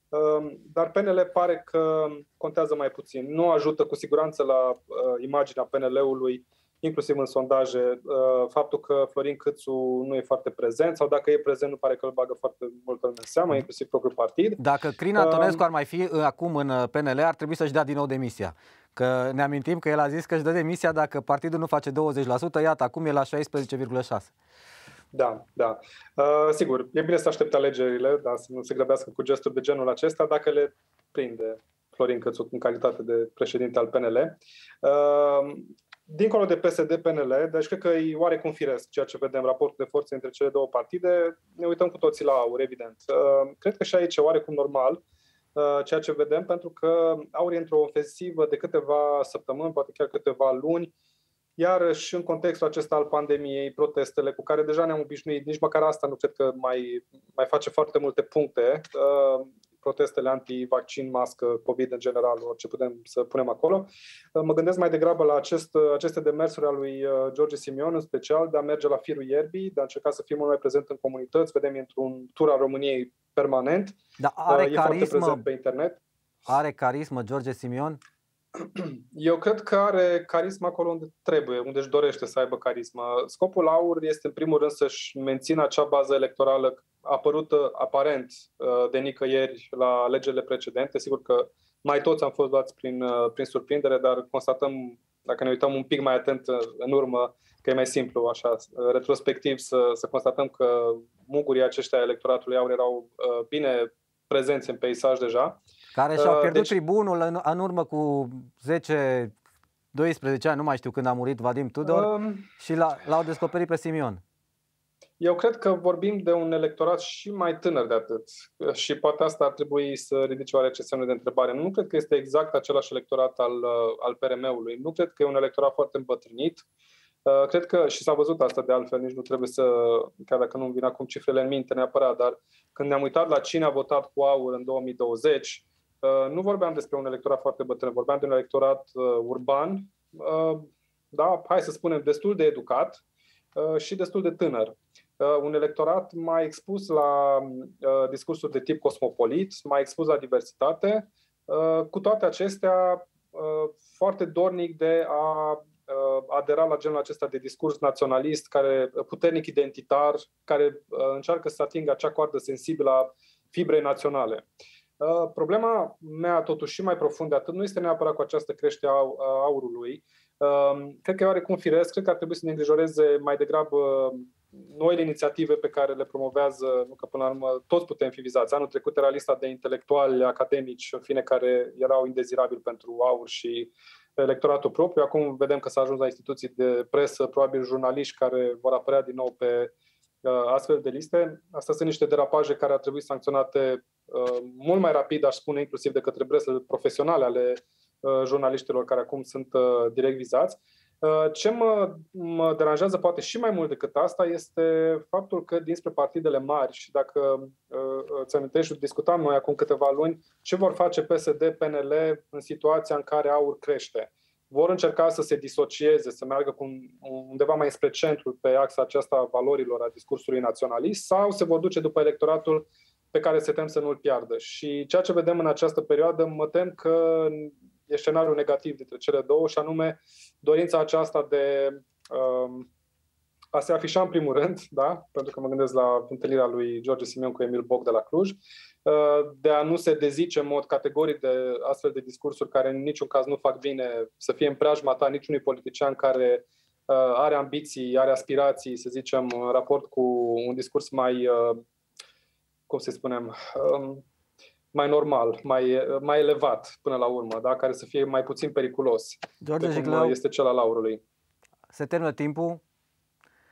dar PNL pare că contează mai puțin. Nu ajută cu siguranță la uh, imaginea PNL-ului, inclusiv în sondaje, uh, faptul că Florin Câțu nu e foarte prezent sau dacă e prezent nu pare că îl bagă foarte mult lume în seamă, inclusiv propriul partid. Dacă Crin Antonescu ar mai fi uh, acum în uh, PNL, ar trebui să-și dea din nou demisia. Că ne amintim că el a zis că își dă demisia dacă partidul nu face 20%, iată, acum e la 16,6%. Da, da. Uh, sigur, e bine să aștepte alegerile, dar să nu se grăbească cu gesturi de genul acesta, dacă le prinde Florin Cățu în calitate de președinte al PNL. Uh, dincolo de PSD-PNL, deci cred că e oarecum firesc ceea ce vedem, raportul de forțe între cele două partide, ne uităm cu toții la aur, evident. Uh, cred că și aici e oarecum normal uh, ceea ce vedem, pentru că aur e într-o ofensivă de câteva săptămâni, poate chiar câteva luni, Iarăși, în contextul acesta al pandemiei, protestele cu care deja ne-am obișnuit, nici măcar asta nu cred că mai, mai face foarte multe puncte. Uh, protestele anti-vaccin, mască, COVID în general, orice putem să punem acolo. Uh, mă gândesc mai degrabă la acest, aceste demersuri al lui uh, George Simion, în special, de a merge la firul ierbii, de a încerca să fie mult mai prezent în comunități. Vedem într-un tur al României permanent. Dar are e foarte carismă, prezent pe internet. are carismă George Simion? Eu cred că are carisma acolo unde trebuie, unde își dorește să aibă carisma. Scopul AUR este, în primul rând, să-și mențină acea bază electorală apărută aparent uh, de nicăieri la alegerile precedente. Sigur că mai toți am fost luați prin, uh, prin surprindere, dar constatăm, dacă ne uităm un pic mai atent uh, în urmă, că e mai simplu, așa, retrospectiv, să, să constatăm că mugurii aceștia electoratului AUR erau bine prezenți în peisaj deja. Care și-au pierdut deci... tribunul în, în urmă cu 10 12 ani, nu mai știu când a murit Vadim Tudor, um, și l-au descoperit pe Simion. Eu cred că vorbim de un electorat și mai tânăr de atât. Și poate asta ar trebui să ridice oarece semne de întrebare. Nu cred că este exact același electorat al, al PRM-ului. Nu cred că e un electorat foarte îmbătrânit. Cred că, și s-a văzut asta de altfel, nici nu trebuie să, chiar dacă nu-mi vin acum cifrele în minte neapărat, dar când ne-am uitat la cine a votat cu aur în 2020, nu vorbeam despre un electorat foarte bătrân, vorbeam de un electorat urban, da, hai să spunem, destul de educat și destul de tânăr. Un electorat mai expus la discursuri de tip cosmopolit, mai expus la diversitate, cu toate acestea foarte dornic de a adera la genul acesta de discurs naționalist, care puternic identitar, care încearcă să atingă acea coardă sensibilă a fibrei naționale. Problema mea, totuși, și mai profund de atât, nu este neapărat cu această creștere a aurului. Cred că e oarecum firesc, cred că ar trebui să ne îngrijoreze mai degrabă noile inițiative pe care le promovează, nu că până la urmă toți putem fi vizați. Anul trecut era lista de intelectuali academici, în fine, care erau indezirabili pentru aur și electoratul propriu. Acum vedem că s-a ajuns la instituții de presă, probabil jurnaliști care vor apărea din nou pe astfel de liste. Astea sunt niște derapaje care ar trebui sancționate mult mai rapid, aș spune, inclusiv de către bresele profesionale ale jurnaliștilor care acum sunt direct vizați. Ce mă, mă deranjează poate și mai mult decât asta este faptul că dinspre partidele mari și dacă îți amintești, discutam noi acum câteva luni ce vor face PSD, PNL în situația în care aur crește. Vor încerca să se disocieze, să meargă cu undeva mai spre centru pe axa aceasta a valorilor a discursului naționalist sau se vor duce după electoratul pe care se tem să nu-l piardă. Și ceea ce vedem în această perioadă, mă tem că e scenariul negativ dintre cele două, și anume dorința aceasta de um, a se afișa în primul rând, <laughs> da? pentru că mă gândesc la întâlnirea lui George Simion cu Emil Boc de la Cluj, uh, de a nu se dezice în mod categoric de astfel de discursuri care în niciun caz nu fac bine să fie în preajma ta niciunui politician care are ambiții, are aspirații, să zicem, în raport cu un discurs mai, cum să spunem, um, mai normal, mai, mai elevat până la urmă, da? care să fie mai puțin periculos George cum Jiglau, este cel al aurului. Se termină timpul.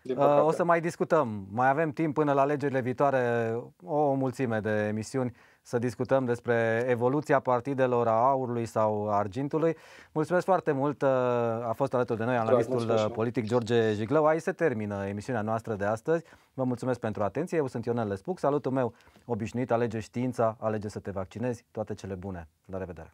Din Uh, păcate. O să mai discutăm. Mai avem timp până la alegerile viitoare, o mulțime de emisiuni să discutăm despre evoluția partidelor a aurului sau a argintului. Mulțumesc foarte mult. uh, A fost alături de noi analistul mulțumesc și eu. politic George Jiglău. Aici se termină emisiunea noastră de astăzi. Vă mulțumesc pentru atenție. Eu sunt Ionel Lespuc. Salutul meu obișnuit, alege știința, alege să te vaccinezi. Toate cele bune. La revedere!